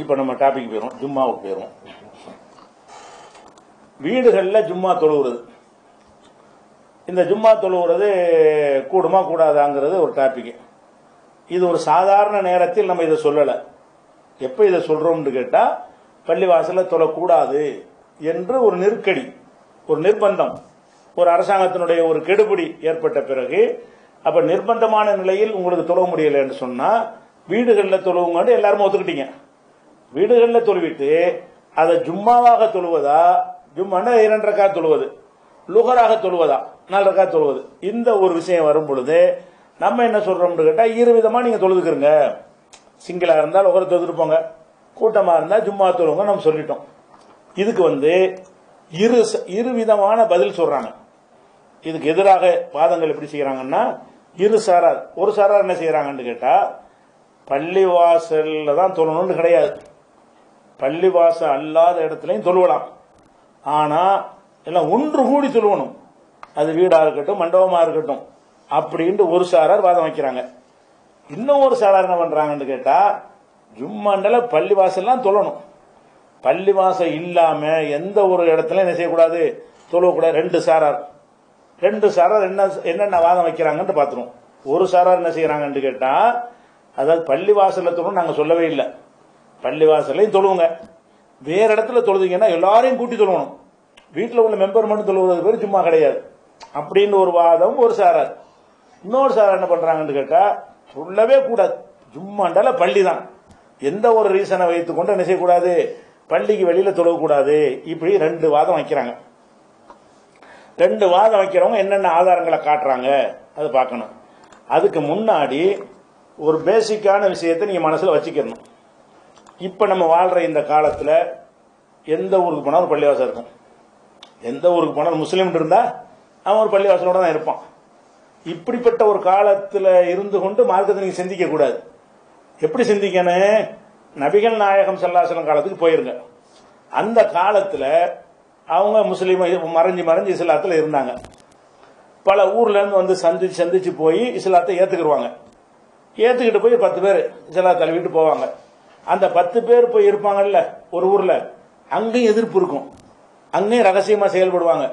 இப்போ நம்ம டாபிக் போயிடும் ஜும்மாவுக்கு போயிடும் வீடுகளில் ஜும்மா தொழுகிறது இந்த ஜும்மா தொழுகிறது கூடுமா கூடாதாங்கிறது ஒரு டாபிக் இது ஒரு சாதாரண நேரத்தில் நம்ம இதை சொல்லலை. எப்போ இதை சொல்கிறோம்னு கேட்டால் பள்ளிவாசலில் தொழக்கூடாது என்று ஒரு நெருக்கடி ஒரு நிர்பந்தம் ஒரு அரசாங்கத்தினுடைய ஒரு கெடுபிடி ஏற்பட்ட பிறகு அப்போ நிர்பந்தமான நிலையில் உங்களுக்கு தொழ முடியலைன்னு சொன்னால் வீடுகளில் தொழுவுங்கன்னு எல்லாரும் ஒத்துக்கிட்டீங்க. வீடுகளில் தொழுவிட்டு அதை ஜும்மாவாக தொழுவதா? ஜும்மான இரண்டு ரக்கா தொழுவது. லுகராக தொழுவதா? நாலு ரக்கா தொழுவது. இந்த ஒரு விஷயம் வரும் பொழுது நம்ம என்ன சொல்றோம்னு கேட்டால் இரு விதமாக நீங்கள் தொழுதுக்கிறங்க சிங்கிளாக இருந்தால் லுகரை தொழுது போங்க. கூட்டமாக இருந்தால் ஜும்மா தொழுவுங்க நம்ம சொல்லிட்டோம். இதுக்கு வந்து இரு இரு விதமான பதில் சொல்றாங்க. இதுக்கு எதிராக வாதங்கள் எப்படி செய்யறாங்கன்னா இரு சாரார் ஒரு சாரார் என்ன செய்யறாங்கன்னு கேட்டா பள்ளிவாசல்ல தான் தொழணும்னு கிடையாது. பள்ளிவாசல் அல்லாத இடத்துலையும் தொழுவலாம் ஆனா எல்லாம் ஒன்று கூடி தொழுவணும் அது வீடா இருக்கட்டும் மண்டபமா இருக்கட்டும் அப்படின்ட்டு ஒரு சாரார் வாதம் வைக்கிறாங்க. இன்னும் ஒரு சாரார் என்ன பண்றாங்கன்னு கேட்டா ஜும்மாண்டல பள்ளிவாசல்லாம் தொழணும். பள்ளிவாசல் இல்லாம எந்த ஒரு இடத்துல என்ன செய்யக்கூடாது? தொழக்கூடாது. ரெண்டு சாரார். ரெண்டு சாரார் என்ன என்னென்ன வாதம் வைக்கிறாங்கன்னு பாத்துருவோம் ஒரு சாரார் என்ன செய்யறாங்கன்னு கேட்டா அதாவது பள்ளிவாசல தொழணும் நாங்க சொல்லவே இல்லை. பள்ளிவாசல்லையும் தொழுவுங்க. வேற இடத்துல தொழுதுங்கன்னா எல்லாரையும் கூட்டி தொழுவணும். வீட்டில் உள்ள மெம்பர் மட்டும் தொழுவது பேர் சும்மா கிடையாது. அப்படின்னு ஒரு வாதம் ஒரு சாரார் இன்னொரு சாரார் என்ன பண்றாங்கன்னு கேட்டா சொல்லவே கூடாது. ஜும்மாண்டால பள்ளி தான் எந்த ஒரு ரீசனை வைத்துக்கொண்டு என்ன செய்யக்கூடாது? பள்ளிக்கு வெளியில தொழக்கூடாது இப்படி ரெண்டு வாதம் வைக்கிறாங்க. ரெண்டு வாதம் வைக்கிறவங்க என்னென்ன ஆதாரங்களை காட்டுறாங்க? அதை பார்க்கணும். அதுக்கு முன்னாடி ஒரு பேசிக்கான விஷயத்தை நீங்க மனசுல வச்சுக்கணும். இப்போ நம்ம வாழ்கிற இந்த காலத்தில் எந்த ஊருக்கு போனாலும் பள்ளிவாசம் இருக்கும். எந்த ஊருக்கு போனாலும் முஸ்லீம் இருந்தால் அவன் ஒரு பள்ளிவாசலோட தான் இருப்பான். இப்படிப்பட்ட ஒரு காலத்தில் இருந்து கொண்டு மார்க்கத்தை நீங்கள் சிந்திக்கக்கூடாது எப்படி சிந்திக்கணும்? நபிகள் நாயகம் செல்லாசலம் காலத்துக்கு போயிருங்க. அந்த காலத்தில் அவங்க முஸ்லீம் மறைஞ்சு மறைஞ்சு இஸ்லாத்தில் இருந்தாங்க. பல ஊர்லேருந்து வந்து சந்திச்சு சந்திச்சு போய் இஸ்லாத்தை ஏற்றுக்குருவாங்க ஏற்றுக்கிட்டு போய் பத்து பேர் இஸ்லாத்தை தழுவிட்டு போவாங்க. அந்த பத்து பேர் போய் இருப்பாங்கல்ல ஒரு ஊர்ல அங்கேயும் எதிர்ப்பு இருக்கும். அங்கேயும் ரகசியமா செயல்படுவாங்க.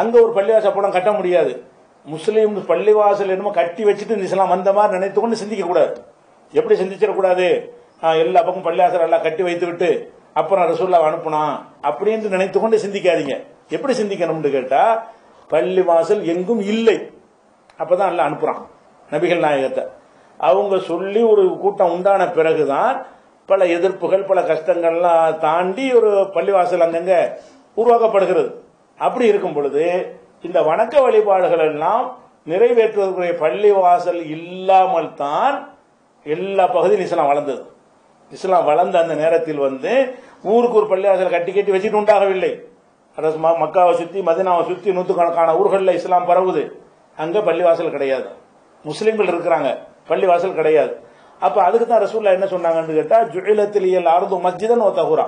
அங்க ஒரு பள்ளிவாசல் படம் கட்ட முடியாது. முஸ்லீம் பள்ளிவாசல் என்னமோ கட்டி வச்சுட்டு இந்த இஸ்லாம் வந்த மாதிரி நினைத்து கொண்டு சிந்திக்க கூடாது. எப்படி சிந்திச்சிடக்கூடாது எல்லா பக்கம் பள்ளிவாசல் எல்லாம் கட்டி வைத்து விட்டு அப்புறம் ரசூல்லா அனுப்புனா அப்படின்னு நினைத்து கொண்டு சிந்திக்காதீங்க. எப்படி சிந்திக்கணும்னு கேட்டா பள்ளிவாசல் எங்கும் இல்லை. அப்பதான் எல்லாம் அனுப்புறான் நபிகள் நாயகத்தை. அவங்க சொல்லி ஒரு கூட்டம் உண்டான பிறகுதான் பல எதிர்ப்புகள் பல கஷ்டங்கள்லாம் தாண்டி ஒரு பள்ளிவாசல் அங்கங்க உருவாக்கப்படுகிறது. அப்படி இருக்கும் பொழுது இந்த வணக்க வழிபாடுகள் எல்லாம் நிறைவேற்றுவதற்குரிய பள்ளிவாசல் இல்லாமல் தான் எல்லா பகுதியிலும் இஸ்லாம் வளர்ந்தது. இஸ்லாம் வளர்ந்த அந்த நேரத்தில் வந்து ஊருக்கு ஒரு பள்ளிவாசல் கட்டி கட்டி வச்சுட்டு உண்டாகவில்லை. அரசு மக்காவை சுத்தி மதினாவை சுத்தி நூற்றுக்கணக்கான ஊர்களில் இஸ்லாம் பரவுது. அங்க பள்ளிவாசல் கிடையாது. முஸ்லீம்கள் இருக்கிறாங்க. பள்ளிவாசல் கிடையாது. அப்ப அதுக்கு தான் ரசூல்லா என்ன சொன்னாங்கன்னு கேட்டா ஜுயிலத்திலியல் அருது மஸ்ஜிதன் ஒத்தகுரா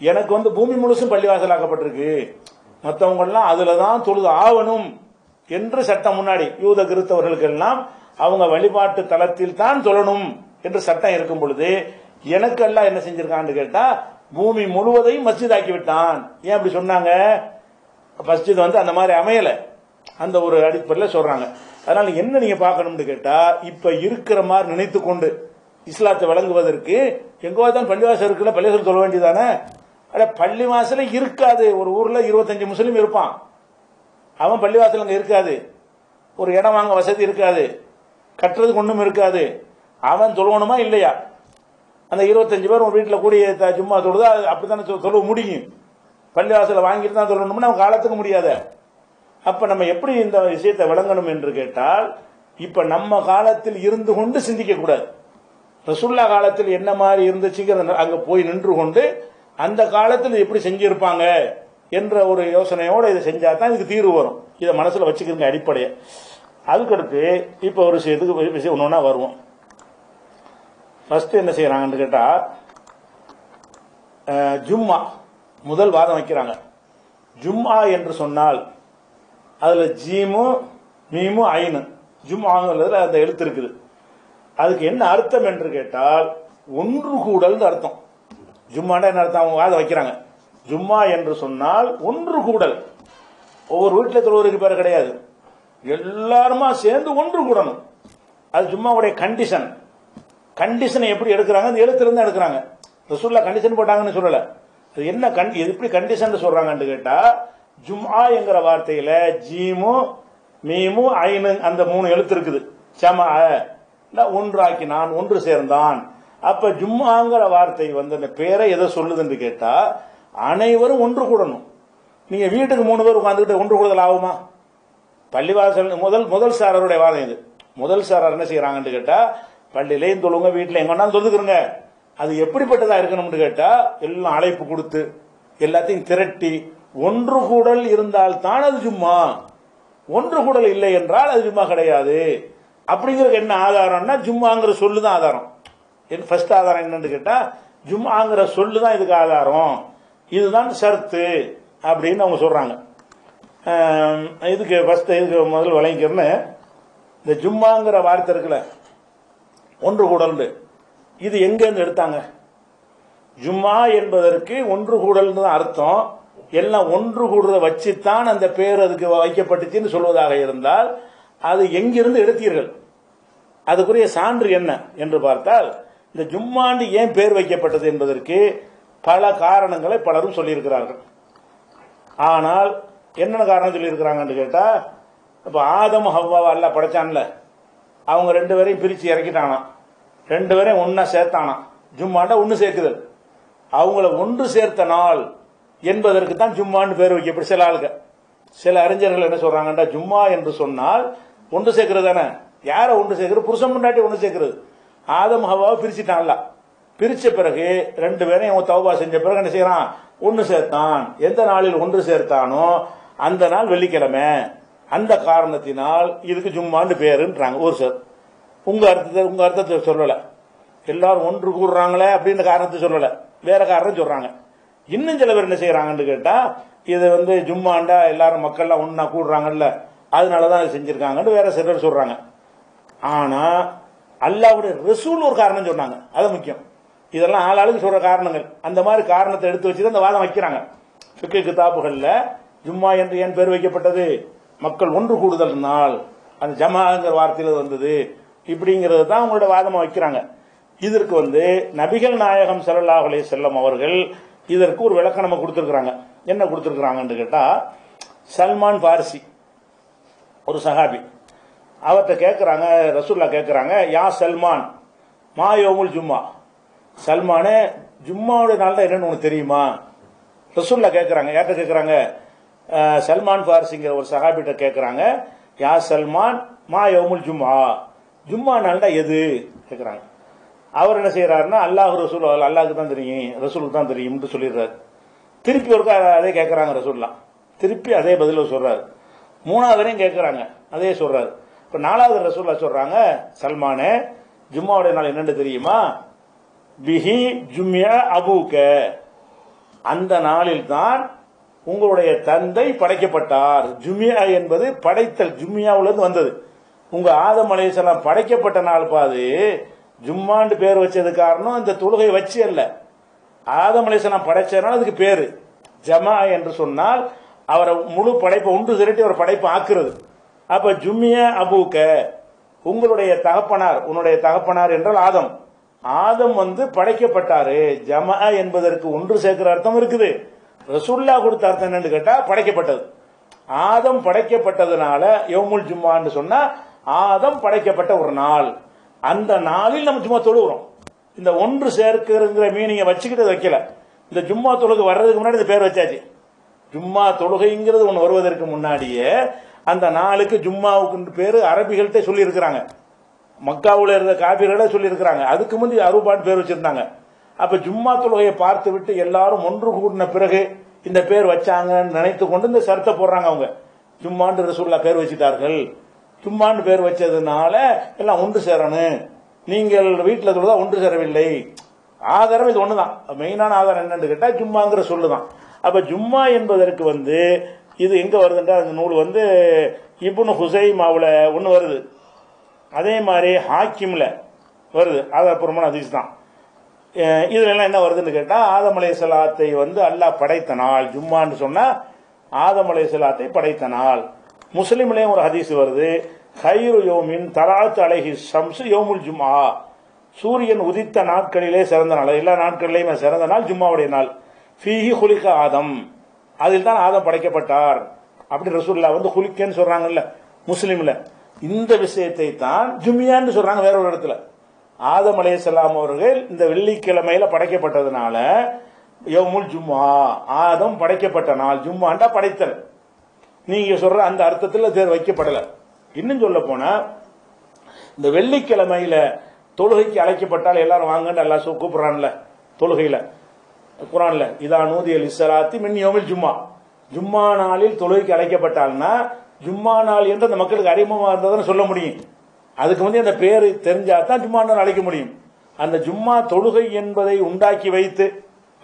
எனக்கு வந்து பூமி முழுசும் பள்ளிவாசல் ஆக்கப்பட்டிருக்கு மற்றவங்கெல்லாம் அதுல தான் தொழுது ஆவணும் என்று சட்டம் முன்னாடி யூத கிறிஸ்தவர்களுக்கு எல்லாம் அவங்க வழிபாட்டு தளத்தில் தான் தொழணும் என்று சட்டம் இருக்கும் பொழுது எனக்கு எல்லாம் என்ன செஞ்சிருக்கான்னு கேட்டா பூமி முழுவதையும் மஸ்ஜித் ஆக்கி விட்டான். ஏன் அப்படி சொன்னாங்க? மஸ்ஜித் வந்து அந்த மாதிரி அமையல. அந்த ஒரு அடிப்படையில் சொல்றாங்க. அதனால என்ன நீங்க பார்க்கணும்னு கேட்டா இப்ப இருக்கிற மாதிரி நினைத்து கொண்டு இஸ்லாத்தை வழங்குவதற்கு எங்கோ தான் பள்ளிவாசல் இருக்குல்ல பள்ளிவாசல் சொல்ல வேண்டியதானே அட பள்ளிவாசல இருக்காது. ஒரு ஊர்ல இருபத்தஞ்சு முஸ்லீம் இருப்பான். அவன் பள்ளிவாசல் அங்கே இருக்காது. ஒரு இடம் வாங்க வசதி இருக்காது. கட்டுறதுக்கு ஒன்றும் இருக்காது. அவன் தொழுவணுமா இல்லையா? அந்த இருபத்தஞ்சு பேர் உங்க வீட்டில் கூடிய சும்மா தொழுதா அப்படித்தானே தொழுவ முடியும். பள்ளிவாசலை வாங்கிட்டு தான் தொழணும்னா அவன் காலத்துக்கு முடியாத. அப்ப நம்ம எப்படி இந்த விஷயத்தை விளங்கணும் என்று கேட்டால் இப்ப நம்ம காலத்தில் இருந்து கொண்டு சிந்திக்க கூடாது. ரசுல்லா காலத்தில் என்ன மாதிரி இருந்துச்சுங்கிற அங்க போய் நின்று கொண்டு அந்த காலத்தில் எப்படி செஞ்சிருப்பாங்க என்ற ஒரு யோசனையோடு இதை செஞ்சா தான் இதுக்கு தீர்வு வரும். இதை மனசில் வச்சுக்கிறங்க அடிப்படையை. அதுக்கடுத்து இப்போ ஒரு விஷயத்துக்கு விஷயம் ஒன்று ஒன்றா வருவோம். ஃபஸ்ட்டு என்ன செய்கிறாங்கன்னு கேட்டால் ஜும்மா முதல் வாதம் வைக்கிறாங்க. ஜும்மா என்று சொன்னால் அதில் ஜீமும் மீமும் ஐனு. ஜும்மாங்கிறதுல அந்த எழுத்து இருக்குது. அதுக்கு என்ன அர்த்தம் என்று கேட்டால் ஒன்று கூடல் அர்த்தம். ஜும்மாண்டா என்ன அர்த்தம்? அவங்க அதை வைக்கிறாங்க. ஜும்மா என்று சொன்னால் ஒன்று கூடல். ஒவ்வொரு வீட்டில் தொழுவருக்கு பேர் கிடையாது. எல்லாருமா சேர்ந்து ஒன்று கூடணும். அது ஜும்மாவுடைய கண்டிஷன் கண்டிஷனை எப்படி எடுக்கிறாங்க அந்த எழுத்துலேருந்து எடுக்கிறாங்க. ரசூல்லா கண்டிஷன் போட்டாங்கன்னு சொல்லலை. அது என்ன கண்டி எப்படி கண்டிஷன் சொல்றாங்கன்னு கேட்டா ஜும்ஆ என்கிற வார்த்தையில ஜீமு மீமு ஐனு அந்த மூணு எழுத்து இருக்குது. சம ஒன்றாக்கி நான் ஒன்று சேர்ந்தான். அப்ப ஜும்மாங்கிற வார்த்தை வந்து அந்த பேரை எதை சொல்லுதுன்னு கேட்டா அனைவரும் ஒன்று கூடணும். நீங்க வீட்டுக்கு மூணு பேர் உட்காந்துக்கிட்டு ஒன்று கூடுதல் ஆகுமா? பள்ளிவாசல் முதல் முதல் சாரருடைய வாதம் இது. முதல் சாரர் என்ன செய்யறாங்கன்னு கேட்டா பள்ளியிலையும் தொழுங்க வீட்டில் எங்க வேணாலும் தொழுதுக்கிறங்க அது எப்படிப்பட்டதா இருக்கணும்னு கேட்டா எல்லாம் அழைப்பு கொடுத்து எல்லாத்தையும் திரட்டி ஒன்று கூடல் இருந்தால் தான் அது ஜும்மா. ஒன்று கூடல் இல்லை என்றால் அது ஜும்மா கிடையாது. அப்படிங்கிறது என்ன ஆதாரம்னா ஜும்மாங்கிற சொல்லு தான் ஆதாரம் ஃபர்ஸ்ட் ஆதாரம் என்னன்னு கேட்டால் ஜும்மாங்கிற சொல்லு தான் இதுக்கு ஆதாரம். இதுதான் ஷர்த்து அப்படின்னு அவங்க சொல்கிறாங்க இதுக்கு ஃபஸ்ட்டு இதுக்கு முதல் வழங்கிக்கிறேன்னு இந்த ஜும்மாங்கிற வார்த்தை இருக்குல்ல ஒன்று கூடல் இது எங்கேருந்து எடுத்தாங்க? ஜும்மா என்பதற்கு ஒன்று கூடல்னு தான் அர்த்தம். எல்லாம் ஒன்று கூடுறத வச்சுத்தான் அந்த பேர் அதுக்கு வைக்கப்பட்டுச்சுன்னு சொல்வதாக இருந்தால் அது எங்கிருந்து எடுத்தீர்கள்? அதுக்குரிய சான்று என்ன என்று பார்த்தால் இந்த ஜும்மாண்டு ஏன் பேர் வைக்கப்பட்டது என்பதற்கு பல காரணங்களை பலரும் சொல்லியிருக்கிறார்கள். ஆனால் என்னென்ன காரணம் சொல்லியிருக்கிறாங்கன்னு கேட்டால் இப்போ ஆதம் ஹவ்வாவை அல்ல படைச்சான்ல. அவங்க ரெண்டு பேரையும் பிரித்து இறக்கிட்டானாம். ரெண்டு பேரையும் ஒன்றா சேர்த்தானாம். ஜும்மாண்டா ஒன்று சேர்க்குதல். அவங்கள ஒன்று சேர்த்த நாள் என்பதற்கு தான் ஜும்மான்னு பேர் வைக்கப்படும் சில ஆளுங்க. சில அறிஞர்கள் என்ன சொல்றாங்கடா ஜும்மா என்று சொன்னால் ஒன்று சேர்க்கிறது தானே? யாரை ஒன்று சேர்க்கிறது? புருஷன் முன்னாடி ஒன்று சேர்க்கிறது. ஆதம் ஹவாவை பிரிச்சுட்டான்ல பிரிச்ச பிறகு ரெண்டு பேரையும் அவன் தௌபா செஞ்ச பிறகு என்ன செய்யறான்? ஒன்று சேர்த்தான். எந்த நாளில் ஒன்று சேர்த்தானோ அந்த நாள் வெள்ளிக்கிழமை. அந்த காரணத்தினால் இதுக்கு ஜும்மாண்டு பேருன்றாங்க. ஒரு சார் உங்க அர்த்தத்தை உங்க அர்த்தத்தை சொல்லலை. எல்லாரும் ஒன்று கூடுறாங்களே அப்படின்ற காரணத்தை சொல்லலை. வேற காரணம் சொல்றாங்க. இன்னும் சில பேர் என்ன செய்யறாங்கன்னு கேட்டா இது வந்து ஜும்மாண்டா எல்லாரும் மக்கள்லாம் ஒன்னா கூடுறாங்கல்ல அதனாலதான் இது செஞ்சிருக்காங்கன்னு வேற சிலர் சொல்றாங்க. ஆனா அல்லாவுடைய ரசூல் ஒரு காரணம் சொன்னாங்க. அது முக்கியம். இதெல்லாம் ஆளாளுக்கு சொல்ற காரணங்கள். அந்த மாதிரி காரணத்தை எடுத்து வச்சுதான் அந்த வாதம் வைக்கிறாங்க. ஃபிக்கு கிதாபுகள்ல ஜும்மா என்று ஏன் பேர் வைக்கப்பட்டது? மக்கள் ஒன்று கூடுதல் நாள் அந்த ஜமாங்கிற வார்த்தையில் வந்தது. இப்படிங்கிறது தான் அவங்களோட வாதமாக வைக்கிறாங்க. இதற்கு வந்து நபிகள் நாயகம் ஸல்லல்லாஹு அலைஹி செல்லம் அவர்கள் இதற்கு ஒரு விளக்கணம் கொடுத்துருக்குறாங்க. என்ன கொடுத்துருக்குறாங்கன்னு கேட்டால் சல்மான் பார்சி ஒரு சஹாபி. அவர்கிட்ட கேட்குறாங்க ரசூல்லா கேட்குறாங்க யா சல்மான் மா யோமுல் ஜும்மா. சல்மானு ஜும்மாவோட நாள் தான் என்னன்னு உனக்கு தெரியுமா? ரசூல்லா கேட்குறாங்க யார்கிட்ட கேட்குறாங்க சல்மான் ஃபார்சிங்கிற ஒரு சகாபிட்ட கேட்குறாங்க யா சல்மான் மா யோமுல் ஜும்மா. ஜும்மா நாள் தான் எது? கேட்குறாங்க அவர் என்ன செய்யறாருன்னா அல்லாஹ் ரசூல் அல்லாஹுக்கு தான் தெரியும் ரசூலுக்கு தான் தெரியும்னு சொல்லிடுறாரு. திருப்பி ஒருக்கா அதே கேட்குறாங்க ரசூல்லாம் திருப்பி அதே பதில சொல்றாரு. மூணாவது வரையும் கேட்குறாங்க அதே சொல்றாரு. இப்ப நாலாவது ரசூல்லா சொல்றாங்க சல்மான ஜும்மாவுடைய நாள் என்னன்னு தெரியுமா? பிஹி ஜும்யா அபூக்க. அந்த நாளில் தான் உங்களுடைய தந்தை படைக்கப்பட்டார். ஜுமியா என்பது படைத்தல் ஜும்யாவிலிருந்து வந்தது. உங்க ஆதம் அலைஹிஸ்ஸலாம் படைக்கப்பட்ட நாள் பாது ஜும்மாண்டு பேர் வச்சது காரணம் இந்த தொழுகை வச்சு அல்ல. ஆதம் அலைஹிஸ்ஸலாம் படைச்சதுனால அதுக்கு பேரு. ஜமா என்று சொன்னால் அவரை முழு படைப்பை ஒன்று திரட்டி அவர் படைப்பை ஆக்குறது. அப்ப ஜும்மிய அபூக்க உங்களுடைய தகப்பனார் உன்னுடைய தகப்பனார் என்றால் ஆதம். ஆதம் வந்து படைக்கப்பட்டாரு. ஜமா என்பதற்கு ஒன்று சேர்க்கிற அர்த்தம் இருக்குது. ரசுல்லா கொடுத்த அர்த்தம் என்னன்னு கேட்டா படைக்கப்பட்டது. ஆதம் படைக்கப்பட்டதுனால யோமுல் ஜும்மான்னு சொன்னா ஆதம் படைக்கப்பட்ட ஒரு நாள். அந்த நாளில் நம்ம சும்மா தொழுகிறோம் இந்த ஒன்று சேர்க்கிறங்கிற மீனிங்கை வச்சுக்கிட்டு வைக்கல. இந்த ஜும்மா தொழுகை வர்றதுக்கு முன்னாடி இந்த பேர் வச்சாச்சு. ஜும்மா தொழுகைங்கிறது ஒன்று வருவதற்கு முன்னாடியே அந்த நாளுக்கு ஜும்மாவுக்கு பேர் அரபிகள்கிட்ட சொல்லியிருக்கிறாங்க. மக்காவில் இருந்த காபிர்களே சொல்லியிருக்கிறாங்க. அதுக்கு முந்தி அருபான்னு பேர் வச்சிருந்தாங்க. அப்ப ஜும்மா தொழுகையை பார்த்து விட்டு எல்லாரும் ஒன்று கூடின பிறகு இந்த பேர் வச்சாங்கன்னு நினைத்து கொண்டு இந்த சரத்தை போடுறாங்க அவங்க. ஜும்மான்ற ரசூல்லா பேர் வச்சிட்டார்கள். ஜும்மான்னு பேர் வச்சதுனால எல்லாம் ஒன்று சேரணும். நீங்கள் வீட்டில் தொழுதா ஒன்று சேரவில்லை. ஆதாரம் இது ஒன்று தான் மெயினான ஆதாரம் என்னன்னு கேட்டால் ஜும்மாங்கிற சொல்லுதான். அப்ப ஜும்மா என்பதற்கு வந்து இது எங்க வருதுன்றா அந்த நூல் வந்து இப்னு ஹுசைமாவில் ஒன்று வருது. அதே மாதிரி ஹாக்கிமில் வருது. ஆதாரப்பூர்வமான ஹதீஸ் தான். அஹ் எல்லாம் என்ன வருதுன்னு கேட்டால் ஆதமலை சலாத்தை வந்து அல்லாஹ் படைத்த நாள். ஜும்மான்னு சொன்னால் ஆதமலை சலாத்தை படைத்த நாள். முஸ்லீம்லேயும் ஒரு ஹதீஸ் வருது. ஹைரு யோமின் தலாத்து அழகி சம்சு யோமுல் ஜும்மா சூரியன் உதித்த நாட்களிலே சிறந்த நாள். எல்லா நாட்களிலேயுமே சிறந்த நாள் ஜும்மாவுடைய நாள். ஃபீஹி குலிக ஆதம். அதில் தான் ஆதம் படைக்கப்பட்டார். அப்படி ரசூல்லா வந்து குலிக்கன்னு சொல்றாங்கல்ல முஸ்லீம்ல. இந்த விஷயத்தை தான் ஜும்மியான்னு சொல்றாங்க வேற ஒரு இடத்துல. ஆதம் அலைஹிஸ்ஸலாம் அவர்கள் இந்த வெள்ளிக்கிழமையில படைக்கப்பட்டதுனால யோமுல் ஜும்மா ஆதம் படைக்கப்பட்ட நாள் ஜும்மாண்டா படைத்தல். நீங்க சொல்ற அந்த அர்த்தத்தில் தேர் வைக்கப்படல. இன்னும் சொல்ல போனா இந்த வெள்ளிக்கிழமையில தொழுகைக்கு அழைக்கப்பட்டால் எல்லாரும் வாங்கன்னு எல்லாம் கூப்பிடுறான்ல தொழுகையில. குரான்ல இதா நூதியல் இஸ்ஸலாத்தி மின் யோமில் ஜும்மா. ஜும்மா நாளில் தொழுகைக்கு அழைக்கப்பட்டால்னா ஜும்மா நாள் என்று அந்த மக்களுக்கு அறிமுகமாக இருந்ததுன்னு சொல்ல முடியும். அதுக்கு வந்து அந்த பேர் தெரிஞ்சா தான் ஜும்மா நாள் அழைக்க முடியும். அந்த ஜும்மா தொழுகை என்பதை உண்டாக்கி வைத்து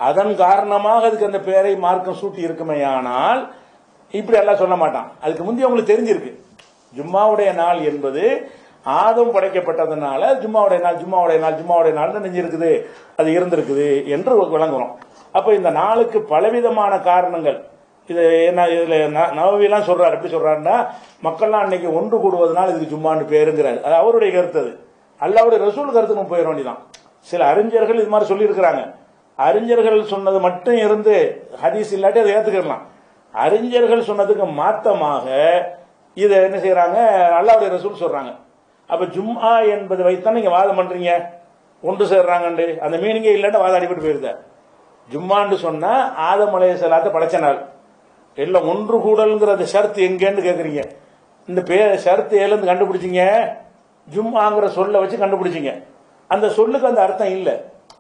அதன் காரணமாக அதுக்கு அந்த பேரை மார்க்கம் சூட்டி இருக்குமேயானால் இப்படி எல்லாம் சொல்ல மாட்டான். அதுக்கு முந்தைய அவங்களுக்கு தெரிஞ்சிருக்கு. ஜும்மாவுடைய நாள் என்பது ஆதம் படைக்கப்பட்டதுனால ஜும்மாவுடைய நாள் ஜும்மாவுடைய நாள் ஜும்மாவுடைய நாள் நெஞ்சிருக்குது அது இருந்திருக்குது என்று விளங்குறோம். அப்ப இந்த நாளுக்கு பலவிதமான காரணங்கள். இது என்ன இதுல நவவிலாம் சொல்றாரு. எப்படி சொல்றாருன்னா மக்கள்லாம் அன்னைக்கு ஒன்று கூடுவதனால இதுக்கு ஜும்மான்னு பேருங்கிறாரு. அது அவருடைய கருத்து அது. அல்லாவுடைய ரசூல் கருத்து நம்ம போயிட வேண்டியதான் சில அறிஞர்கள் இது மாதிரி சொல்லியிருக்கிறாங்க. அறிஞர்கள் சொன்னது மட்டும் இருந்து ஹதீஸ் இல்லாட்டி அதை ஏத்துக்கலாம் அறிஞர்கள் சொன்னதுக்கு மாத்தமாக இதை என்ன செய்யறாங்க? அல்லாவுடைய ரசூல் சொல்றாங்க. அப்ப ஜும்ஆ என்பது வைத்தான் நீங்க வாதம் பண்றீங்க. ஒன்று சேர்றாங்கண்டு. அந்த மீனிங்கே இல்லைன்னு வாதம் அடிபட்டு போயிருந்த ஜும்மான்னு சொன்னா ஆதம் அலைஹிஸ்ஸலாத்தை படைச்ச நாள். இல்லை ஒன்று கூடல்ங்கிறது ஷர்த் எங்கன்னு கேக்குறீங்க. இந்த பேர் ஷர்த் ஏலேருந்து கண்டுபிடிச்சிங்க. ஜும்மாங்கிற சொல்ல வச்சு கண்டுபிடிச்சிங்க. அந்த சொல்லுக்கு அந்த அர்த்தம் இல்லை.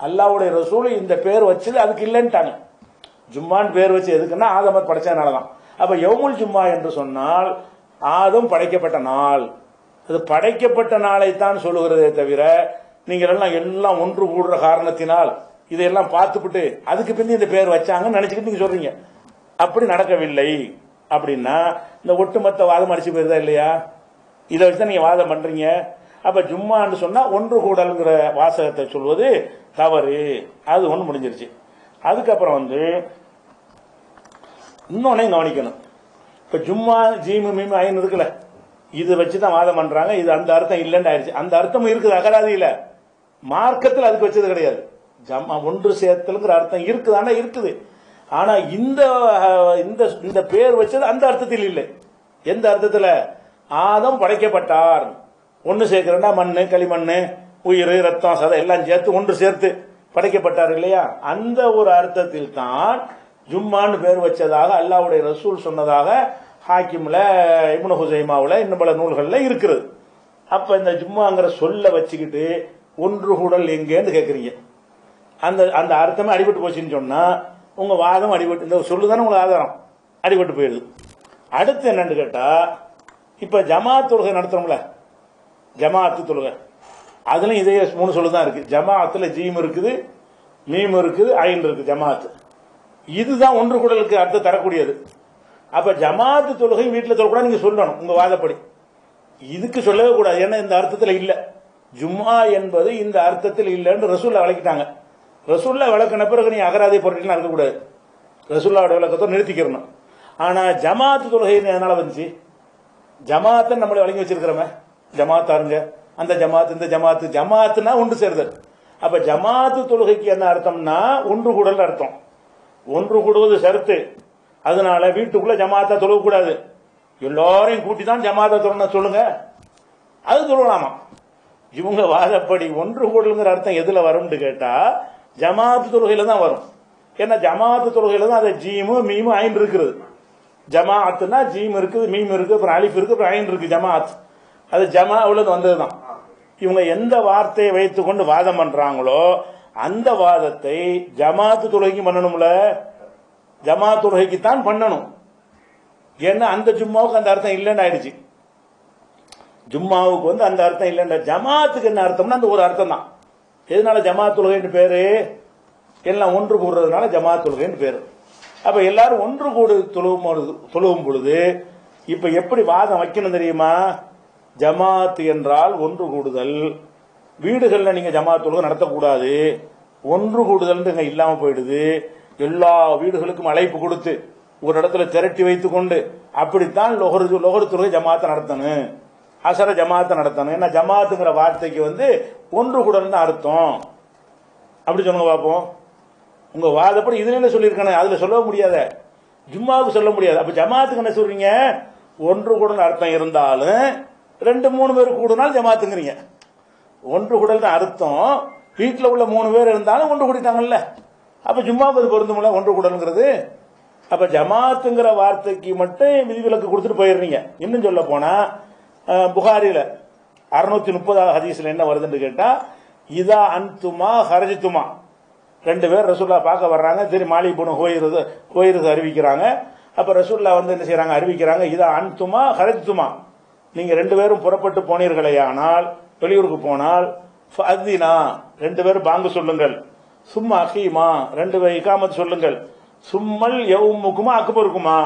அல்லாவுடைய ரசூல் இந்த பேர் வச்சது அதுக்கு இல்லைன்ட்டாங்க. ஜும்மான் பேர் வச்சு எதுக்குன்னா ஆதமர் படைச்சதுனால தான் அப்ப யவுமுல் ஜும்மா என்று சொன்னால் ஆதம் படைக்கப்பட்ட நாள். அது படைக்கப்பட்ட நாளை தான் சொல்லுகிறதே தவிர நீங்கள் எல்லாம் எல்லாம் ஒன்று கூடுற காரணத்தினால் இதையெல்லாம் பார்த்துவிட்டு அதுக்கு பிந்தி இந்த பேர் வச்சாங்கன்னு நினைச்சுக்கிட்டு நீங்க சொல்றீங்க. அப்படி நடக்கவில்லை அப்படின்னா இந்த ஒட்டுமொத்த வாதம் அடிச்சு போயிருதா இல்லையா? இதை வச்சு தான் நீங்க வாதம் பண்றீங்க. அப்ப ஜும்மான்னு சொன்னா ஒன்று கூடல்ங்கிற வாசகத்தை சொல்வது தவறு. அது ஒன்று முடிஞ்சிருச்சு. அதுக்கப்புறம் வந்து இன்னொன்னையும் கவனிக்கணும். இப்ப ஜும்மா ஜீமு மீமு ஐன்னு இருக்குல்ல? இது வச்சு தான் வாதம் பண்றாங்க இது அந்த அர்த்தம் இல்லைன்னு ஆயிடுச்சு. அந்த அர்த்தமும் இருக்குது அகராதியில மார்க்கத்தில் அதுக்கு வச்சது கிடையாது. ஜம்மா ஒன்று சேர்த்தலுங்கிற அர்த்தம் இருக்குதானா இருக்குது. ஆனா இந்த இந்த இந்த பேர் வச்சது அந்த அர்த்தத்தில் இல்லை. எந்த அர்த்தத்தில்? ஆதம் படைக்கப்பட்டார். ஒன்று சேர்க்கிறேன்னா மண்ணு களிமண் உயிர் ரத்தம் சதை எல்லாம் சேர்த்து ஒன்று சேர்த்து படைக்கப்பட்டார் இல்லையா? அந்த ஒரு அர்த்தத்தில் தான் ஜும்மான்னு பேர் வச்சதாக அல்லாவுடைய ரசூல் சொன்னதாக ஹாக்கிமில் இப்னு ஹுசைமாவில் இன்னும் பல நூல்களில் இருக்கிறது அப்போ இந்த ஜும்மாங்கிற சொல்ல வச்சுக்கிட்டு ஒன்று கூடல் எங்கேன்னு கேட்குறீங்க அந்த அந்த அர்த்தமே அடிபட்டு போச்சுன்னு சொன்னால் உங்கள் வாதம் அடிபட்டு இந்த சொல்லுதானே உங்களுக்கு ஆதாரம். அடிபட்டு போயிடுது. அடுத்து என்னன்னு கேட்டால் இப்போ ஜமாத் தொழுகை நடத்துகிறோம்ல ஜமாத்து தொழுகை. அதுலயும் இதே மூணு சொல்லு தான் இருக்குது ஜமாத்தில் ஜீம் இருக்குது மீம் இருக்குது ஐன் இருக்குது ஜமாத்து. இதுதான் ஒன்று கூடலுக்கு அர்த்தம் தரக்கூடியது. அப்ப ஜமாத்து தொழுகை வீட்டில் தொழக்கூடாது நீங்க சொல்லணும் உங்க வாதப்படி. இதுக்கு சொல்லவே கூடாது ஏன்னா இந்த அர்த்தத்தில் இல்லை. ஜும்மா என்பது இந்த அர்த்தத்தில் இல்லைன்னு ரசூல்லா விளக்கிட்டாங்க. ரசூல்லா விளக்கின பிறகு நீ அகராதி பொருட்கள் இருக்கக்கூடாது ரசூல்லாவோட விளக்கத்தோட நிறுத்திக்கிறணும். ஆனா ஜமாத்து தொழுகை எதனால வந்துச்சு? ஜமாத்தை நம்மளை வழங்கி வச்சிருக்கிறோமே ஜமாத்தாருங்க அந்த ஜமாத் இந்த ஜமாத்து. ஜமாத்துனா ஒன்று சேருதல். அப்ப ஜமாத்து தொழுகைக்கு என்ன அர்த்தம்னா ஒன்று கூடல் அர்த்தம். ஒன்று கூடுவது சருத்து அதனால வீட்டுக்குள்ள ஜமாத்தா தொழக்கூடாது. எல்லாரையும் கூட்டி தான் ஜமாத்தா தொழணும் சொல்லுங்க. அது தொழுகலாமா இவங்க வாதப்படி ஒன்று கூடலுங்கிற அர்த்தம் எதுல வரும்னு கேட்டா ஜமாத்து தொழுகையில தான் வரும். ஏன்னா ஜமாத்து தொழுகையில தான் அது ஜீமு மீமு ஐன் இருக்கிறது ஜமாத்துனா ஜீம் இருக்குது மீம் இருக்கு அப்புறம் அலிஃப் இருக்கு அப்புறம் ஐன் இருக்கு ஜமாத். அது ஜமாவுல வந்ததுதான். இவங்க எந்த வார்த்தையை வைத்துக்கொண்டு வாதம் பண்றாங்களோ அந்த வாதத்தை ஜமாத்து தொழுகைக்கு பண்ணணும்ல. ஜமாத்துறைக்கு தான் பண்ணணும். ஏன்னா அந்த ஜும்மாவுக்கு அந்த அர்த்தம் இல்லைன்னு ஆயிடுச்சு. ஜும்மாவுக்கு வந்து அந்த அர்த்தம் இல்லைன்ற ஜமாத்துக்கு என்ன அர்த்தம்னா அந்த ஒரு அர்த்தம் தான். எதனால ஜமாத்துலகைன்னு பேரு? எல்லாம் ஒன்று கூடுறதுனால ஜமாத் தொழுகைன்னு பேரு. அப்ப எல்லாரும் ஒன்று கூடு தொழுவும் தொழுவும் பொழுது இப்ப எப்படி வாதம் வைக்கணும் தெரியுமா? ஜமாத்து என்றால் ஒன்று கூடுதல். வீடுகளில் நீங்க ஜமாத் தொழுகை நடத்தக்கூடாது. ஒன்று கூடுதல் இல்லாம போயிடுது. எல்லா வீடுகளுக்கும் அழைப்பு கொடுத்து ஒரு இடத்துல திரட்டி வைத்து கொண்டு அப்படித்தான் லொஹரு லொஹரு துறை ஜமாத்தை நடத்தணும். அசர ஜமாத்தை நடத்தணும். ஏன்னா ஜமாத்துங்கிற வார்த்தைக்கு வந்து ஒன்று கூடல்னு அர்த்தம். அப்படி சொல்லுங்க பார்ப்போம் உங்க வாதப்படி இதுல என்ன சொல்லியிருக்கானே? அதுல சொல்ல முடியாத. ஜும்மாவுக்கு சொல்ல முடியாது. அப்ப ஜமாத்துக்கு என்ன சொல்றீங்க? ஒன்று கூடல் அர்த்தம் இருந்தாலும் ரெண்டு மூணு பேர் கூடுனால் ஜமாத்துங்கிறீங்க. ஒன்று கூடல் அர்த்தம். வீட்டில் உள்ள மூணு பேர் இருந்தாலும் ஒன்று கூடிட்டாங்கல்ல. அப்ப ஜும்மாவுக்கு அது பொருந்தும்ல ஒன்று கூடலுங்கிறது. அப்ப ஜமாத்துங்கிற வார்த்தைக்கு மட்டும் விதிவிலக்கு கொடுத்துட்டு போயிடுறீங்க. இன்னும் சொல்ல போனா புகாரில அறுநூத்தி முப்பதாவது ஹதீஸ்ல என்ன வருதுன்னு கேட்டா இதா அன்துமா ஹரஜித்துமா ரெண்டு பேர் ரசூல்லா பார்க்க வர்றாங்க சரி மாலி பொண்ணு ஹோயிருது ஹோயிருது அறிவிக்கிறாங்க. அப்ப ரசூல்லா வந்து என்ன செய்யறாங்க அறிவிக்கிறாங்க இதா அன்துமா ஹரஜித்துமா நீங்க ரெண்டு பேரும் புறப்பட்டு போனீர்களே ஆனால் வெளியூருக்கு போனால் ஃபஅத்தினா. ரெண்டு பேரும் பாங்கு சொல்லுங்கள். சும்மா அகீமா ரெண்டு பேர் சொல்லுங்கள். சும்மல் எவ்முக்குமா அக்பருக்குமா?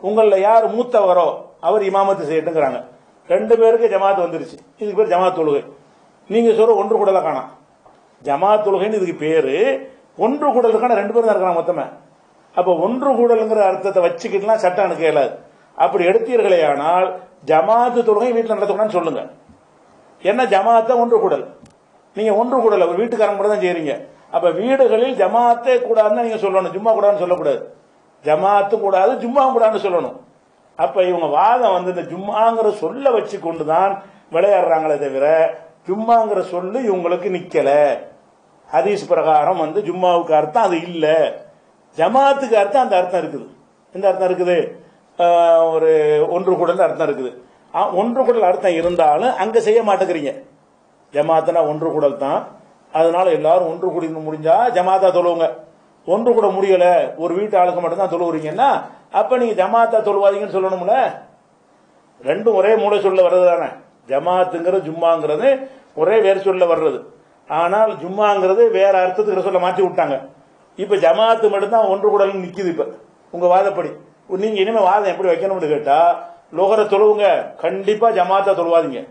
உங்களில் யார் மூத்தவரோ அவர் இமாமத்து செய்யட்டுங்கிறாங்க. ரெண்டு பேருக்கு ஜமாத் வந்துருச்சு. இதுக்கு பேர் ஜமாத் தொழுகை. நீங்க சொல்ற ஒன்று கூடல காணாம். ஜமாத் தொழுகைன்னு இதுக்கு பேரு. ஒன்று கூடலுக்கான ரெண்டு பேரும் தான் இருக்கிறாங்க மொத்தமே. அப்ப ஒன்று கூடலுங்கிற அர்த்தத்தை வச்சுக்கிட்டுலாம் சட்டம் எனக்கு இயலாது. அப்படி எடுத்தீர்களே ஆனால் ஜமாத்து தொழுகை வீட்டில் நடத்தக்கூடாதுன்னு சொல்லுங்க. என்ன ஜமாத்தை ஒன்று கூடல். நீங்க ஒன்று கூடல. ஒரு வீட்டுக்காரங்க கூட தான் செய்கிறீங்க அப்ப வீடுகளில் ஜமாத்தே கூடாதுன்னு நீங்க சொல்லணும். ஜும்மா கூடாதுன்னு சொல்லக்கூடாது. ஜமாத்து கூடாது ஜும்மா கூடாதுன்னு சொல்லணும். அப்ப இவங்க வாதம் வந்து இந்த ஜும்மாங்கிற சொல்ல வச்சு கொண்டுதான் விளையாடுறாங்களே தவிர ஜும்மாங்கிற சொல்லு இவங்களுக்கு நிக்கல. ஹதீஸ் பிரகாரம் வந்து ஜும்மாவுக்கு அர்த்தம் அது இல்ல. ஜமாத்துக்கு அர்த்தம் அந்த அர்த்தம் இருக்குது. எந்த அர்த்தம் இருக்குது? ஒரு ஒன்று கூடல் அர்த்தம் இருக்குது. ஆ, ஒன்று கூடல் அர்த்தம் இருந்தாலும் அங்க செய்ய மாட்டேங்கிறீங்க. ஜமாத்துனா ஒன்று கூடல் தான் அதனால எல்லாரும் ஒன்று கூடி முடிஞ்சா ஜமாத்தா தொழுவுங்க. ஒன்று கூட முடியல ஒரு வீட்டு ஆளுக்கு மட்டும்தான் தொழுவுறீங்கன்னா அப்ப நீங்க ஜமாத்தா தொழுவாதீங்கன்னு சொல்லணும்ல? ரெண்டும் ஒரே மூளை சொல்ல வர்றது தானே. ஜமாத்துங்கிறது ஜும்மாங்கிறது ஒரே வேறு சொல்ல வர்றது. ஆனால் ஜும்மாங்கிறது வேற அர்த்தத்துக்கு சொல்ல மாற்றி விட்டாங்க. இப்ப ஜமாத்து மட்டும்தான் ஒன்று கூட நிக்குது இப்ப. உங்க வாதப்படி. நீங்க இனிமே வாதம் எப்படி வைக்கணும்னு கேட்டா லோகரை தொழுவுங்க. கண்டிப்பா ஜமாத்தா தொழுவாதீங்க.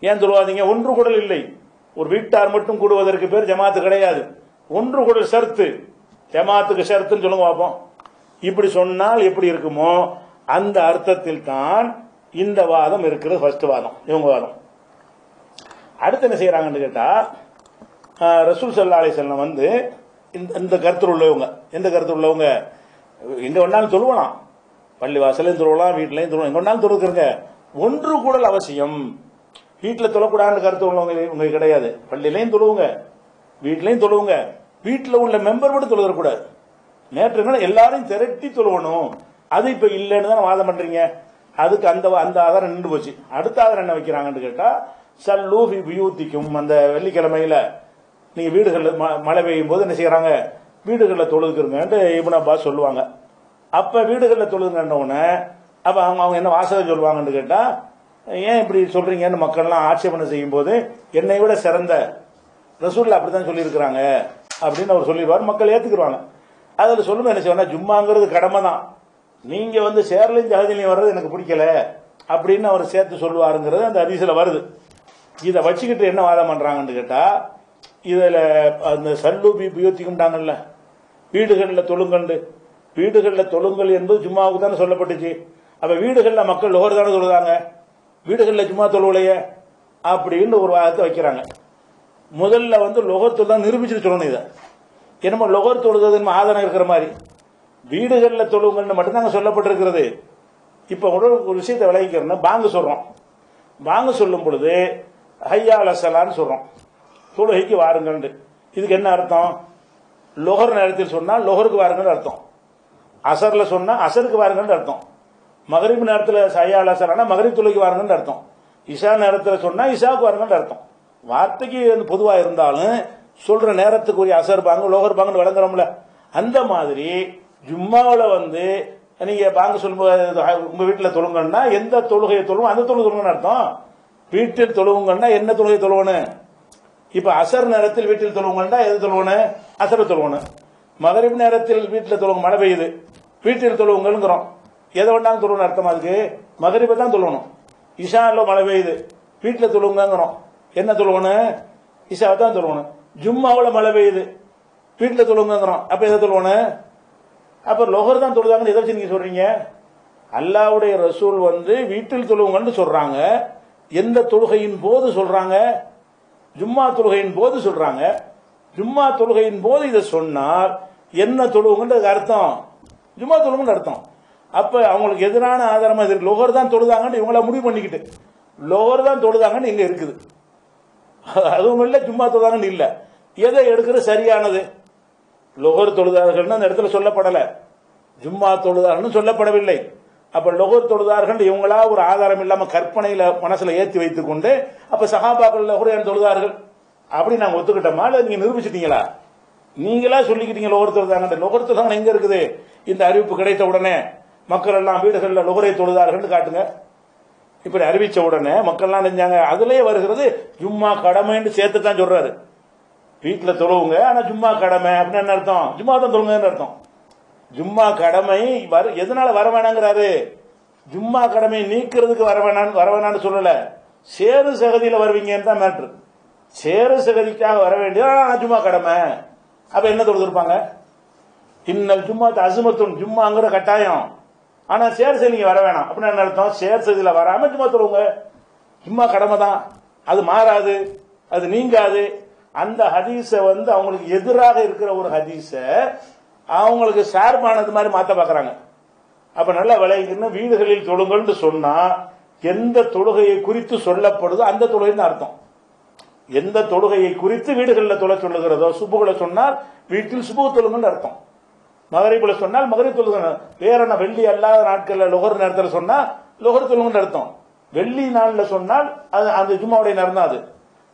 ஏன் தொழுவாதீங்க? ஒன்று கூடல் இல்லை. ஒரு வீட்டார் மட்டும் கூடுவதற்கு பேர் ஜமாத்து கிடையாது. ஒன்று கூடல் ஷர்த்து. ஜமாத்துக்கு ஷர்த்துன்னு சொல்லுங்க பார்ப்போம் இப்படி சொன்னால் எப்படி இருக்குமோ அந்த அர்த்தத்தில் தான் இந்த வாதம் இருக்கிறது ஃபர்ஸ்ட் வாதம் இவங்க வாதம். அடுத்து என்ன செய்யறாங்கன்னு கேட்டா ரசூல் சல்லா அலி செல்லம் வந்து இந்த இந்த கருத்தில் உள்ளவங்க எந்த கருத்தில் உள்ளவங்க? எங்க வேணாலும் தொழுவலாம். பள்ளி வாசலையும் தொழுவலாம் வீட்லயும் தொழுவலாம். எங்க வேணாலும் தொழுகிறங்க ஒன்று கூடல் அவசியம். வீட்டில் தொழக்கூடாதுன்னு கருத்து உள்ளவங்க உங்களுக்கு கிடையாது. பள்ளியிலையும் தொழுவுங்க வீட்டிலையும் தொழுவுங்க. வீட்டில் உள்ள மெம்பர் மட்டும் தொழுகிறக்கூடாது நேற்று எல்லாரையும் திரட்டி தொழுவணும். அது இப்ப இல்லைன்னு தான் வாதம் பண்றீங்க? அதுக்கு அந்த அந்த ஆதாரம் நின்று போச்சு. அடுத்த ஆதாரம் என்ன வைக்கிறாங்கன்னு கேட்டா சல்லூ ஃபி பியூத்திக்கும். அந்த வெள்ளிக்கிழமையில நீங்க வீடுகளில் ம- மழை பெய்யும் போது என்ன செய்யறாங்க வீடுகளில் தொழுதுக்குருங்கன்ட்டு இப்னு அப்பாஸ் சொல்லுவாங்க. அப்ப வீடுகளில் தொழுதுங்கன்ற உடனே அப்ப அவங்க அவங்க என்ன வாசகம் சொல்லுவாங்கன்னு கேட்டா ஏன் இப்படி சொல்றீங்கன்னு மக்கள்லாம் ஆட்சேபனை செய்யும் போது என்னை விட சிறந்த ரசூல்லா அப்படித்தான் சொல்லியிருக்கிறாங்க அப்படின்னு அவர் சொல்லிடுவார். மக்கள் ஏத்துக்குருவாங்க. அதில் சொல்லுங்க என்ன செய்வாங்க ஜும்மாங்கிறது கடமை தான் நீங்க வந்து சேர்லையும் ஜாதிலையும் வர்றது எனக்கு பிடிக்கல அப்படின்னு அவர் சேர்த்து சொல்லுவாருங்கிறது அந்த அதிசல வருது. இதை வச்சுக்கிட்டு என்ன வாதம் பண்றாங்கன்னு கேட்டால் இதில் அந்த சல்லூபி உபயோகிக்கும்டாங்கல்ல வீடுகளில் தொழுங்கண்டு. வீடுகளில் தொழுங்கல் என்பது ஜும்மாவுக்கு தானே சொல்லப்பட்டுச்சு. அப்போ வீடுகளில் மக்கள் லோகர் தானே சொல்லுதாங்க வீடுகளில் ஜும்மா தொழுவலையே அப்படின்னு ஒரு வாதத்தை வைக்கிறாங்க. முதல்ல வந்து லொகர் தான் நிரூபிச்சுட்டு சொல்லணும் இதை. என்னமோ லொகர் தொழுதுன்னு ஆதனம் இருக்கிற மாதிரி. வீடுகளில் தொழுவுங்கள்னு மட்டும்தாங்க சொல்லப்பட்டிருக்கிறது. இப்போ உடல் ஒரு விஷயத்தை விளைவிக்கிறோம்னா பாங்கு சொல்கிறோம் பாங்கு சொல்லும் பொழுது ஹையா அலசலான்னு சொல்கிறோம் தொழுகைக்கு வாருங்கள்னு. இதுக்கு என்ன அர்த்தம்? லொஹர் நேரத்தில் சொன்னால் லொஹருக்கு வாருங்கன்னு அர்த்தம். அசரில் சொன்னால் அசருக்கு வாருங்கன்னு அர்த்தம். மகரிப்பு நேரத்தில் சையா அலசலானா மகரிப் தொழுகைக்கு வாருங்கன்னு அர்த்தம். இஷா நேரத்தில் சொன்னால் இஷாவுக்கு வாருங்கன்னு அர்த்தம். வார்த்தைக்கு வந்து பொதுவாக இருந்தாலும் சொல்கிற நேரத்துக்குரிய அசர் பாங்கு லோகர் பாங்குன்னு விளங்குறோம்ல. அந்த மாதிரி ஜும்மாவில் வந்து நீங்கள் பாங்க சொல்லும்போது உங்கள் வீட்டில் தொழுங்கன்னா எந்த தொழுகையை தொழுவோம் அந்த தொழுகை தொழுங்கன்னு அர்த்தம். வீட்டில் தொழுவுங்கன்னா என்ன தொழுகை தொழுவணும்? இப்போ அசர் நேரத்தில் வீட்டில் தொழுவுங்கன்னா எது தொழுவணும்? அசர் தொழுவணும். மகரிப் நேரத்தில் வீட்டில் தொழுவங்க மழை பெய்யுது. வீட்டில் தொழுவுங்கிறோம் எதை வேண்டாலும் தொழுவணும் அர்த்தமா அதுக்கு? மகரிப்பை தான் தொழுவணும். இஷாவில் மழை பெய்யுது. வீட்டில் தொழுவுங்கிறோம் என்ன தொழுவணும் இஷாவை தான் தொழுவணும். ஜும்மாவில் மழை பெய்யுது. வீட்டில் தொழுங்கிறோம் அப்போ எதை தொழுவணும் அப்போ லொஹர் தான் தொழுதாங்கன்னு எதை வச்சு நீங்கள் சொல்கிறீங்க அல்லாவுடைய ரசூல் வந்து வீட்டில் தொழுவுங்கன்னு சொல்கிறாங்க எந்த தொழுகையின் போது சொல்கிறாங்க ஜும்மா தொழுகையின் போது சொல்கிறாங்க ஜும்மா தொழுகையின் போது இதை சொன்னால் என்ன தொழுவுங்கன்றது அர்த்தம். ஜும்மா தொழுவுங்கன்னு அர்த்தம். அப்ப அவங்களுக்கு எதிரான ஆதாரமா இது இருக்கு. லோகர் தான் தொழுதாங்கன்னு இவங்கள முடிவு பண்ணிக்கிட்டு. லோகர் தான் தொழுதாங்கன்னு இங்க இருக்குது. அதுவும் இல்லை ஜும்மா தொழுதாங்கன்னு இல்லை. எதை எடுக்கிறது சரியானது? லொகர் தொழுதார்கள்னு அந்த இடத்துல சொல்லப்படல. ஜும்மா தொழுதார்கள்னு சொல்லப்படவில்லை. அப்ப லொகர் தொழுதார்கள் இவங்களா ஒரு ஆதாரம் இல்லாம கற்பனையில மனசுல ஏத்தி வைத்துக் கொண்டு அப்ப சகாபாக்கள் லொகர் என் தொழுதார்கள் அப்படி நாங்க ஒத்துக்கிட்டோமா? இல்ல நீங்க நிரூபிச்சிட்டீங்களா? நீங்களா சொல்லிக்கிட்டீங்க லொகர் தொழுதாங்க லொகர் தொழுதாங்க எங்க இருக்குது? இந்த அறிவிப்பு கிடைத்த உடனே. மக்கள் எல்லாம் வீடுகளில் நுகரை தொழுதார்கள் காட்டுங்க. இப்படி அறிவிச்ச உடனே மக்கள்லாம் நினைஞ்சாங்க அதுலயே வருகிறது ஜும்மா கடமைன்னு சேர்த்து தான் சொல்றாரு. வீட்டில் தொழுவுங்க ஆனால் ஜும்மா கடமை அப்படின்னு என்ன அர்த்தம்? ஜும்மா தான் தொழுங்கன்னு அர்த்தம். ஜும்மா கடமை வர எதனால வர வேணாங்கிறாரு? ஜும்மா கடமை நீக்கிறதுக்கு வர வேணான்னு வர வேணான்னு சொல்லல. சேரு சகதியில் வருவீங்கன்னு தான் மேட்ரு சேரு சகதிக்காக வர வேண்டிய ஜும்மா கடமை. அப்ப என்ன தொழுதுருப்பாங்க? இன்னல் ஜும்மா அசுமத்தும் ஜும்மாங்கிற கட்டாயம். ஆனா சேர் செய்திங்க வர வேணாம். அப்படின்னு என்ன அர்த்தம்? சேர் செய்தியில் வராம சும்மா தருவங்க சும்மா கடமை தான். அது மாறாது. அது நீங்காது. அந்த ஹதீஸை வந்து அவங்களுக்கு எதிராக இருக்கிற ஒரு ஹதீஸை அவங்களுக்கு சார்பானது மாதிரி மாத்த பாக்குறாங்க அப்ப நல்லா விளையுன்னு வீடுகளில் தொழுங்கள்னு சொன்னா எந்த தொழுகையை குறித்து சொல்லப்படுதோ அந்த தொழுகைன்னு அர்த்தம். எந்த தொழுகையை குறித்து வீடுகளில் தொலை சொல்லுகிறதோ சுப்புகளை சொன்னால் வீட்டில் சுபு தொழுங்கன்னு அர்த்தம். மகரிபுல சொன்னால் மகரி தொழுக வேற வெள்ளி அல்லாத நாட்கள்ல லொகர் நேரத்தில் சொன்னா லொகர் தொழுங்கன்னு அர்த்தம். வெள்ளி நாள்ல சொன்னால் அது அந்த ஜும்மாவுடைய நேரம் தான் அது.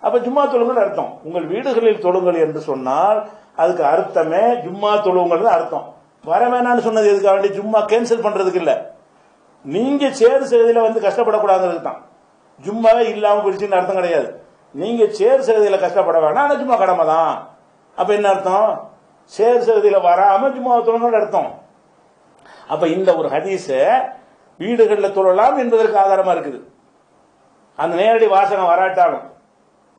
அப்ப ஜும்மா தொழுங்கன்னு அர்த்தம். உங்கள் வீடுகளில் தொழுங்கள் என்று சொன்னால் அதுக்கு அர்த்தமே ஜும்மா தொழுவுங்கிறது அர்த்தம். வர வேணாம்னு சொன்னது எதுக்காக வேண்டி ஜும்மா கேன்சல் பண்றதுக்கு இல்ல. நீங்க சேர் செய்தியில வந்து கஷ்டப்படக்கூடாதுங்கிறது தான். ஜும்மாவே இல்லாம போயிடுச்சுன்னு அர்த்தம் கிடையாது. நீங்க சேர் செய்தியில கஷ்டப்பட வேணாம். ஆனா ஜும்மா கடமை தான் அப்ப என்ன அர்த்தம்? சேர் வராம ஜும்மா தொழுங்கன்னு அர்த்தம் அப்ப இந்த ஒரு ஹதீஸ வீடுகளில் தொழலாம் என்பதற்கு ஆதாரமா இருக்குது. அந்த நேரடி வாசகம் வராட்டாலும்.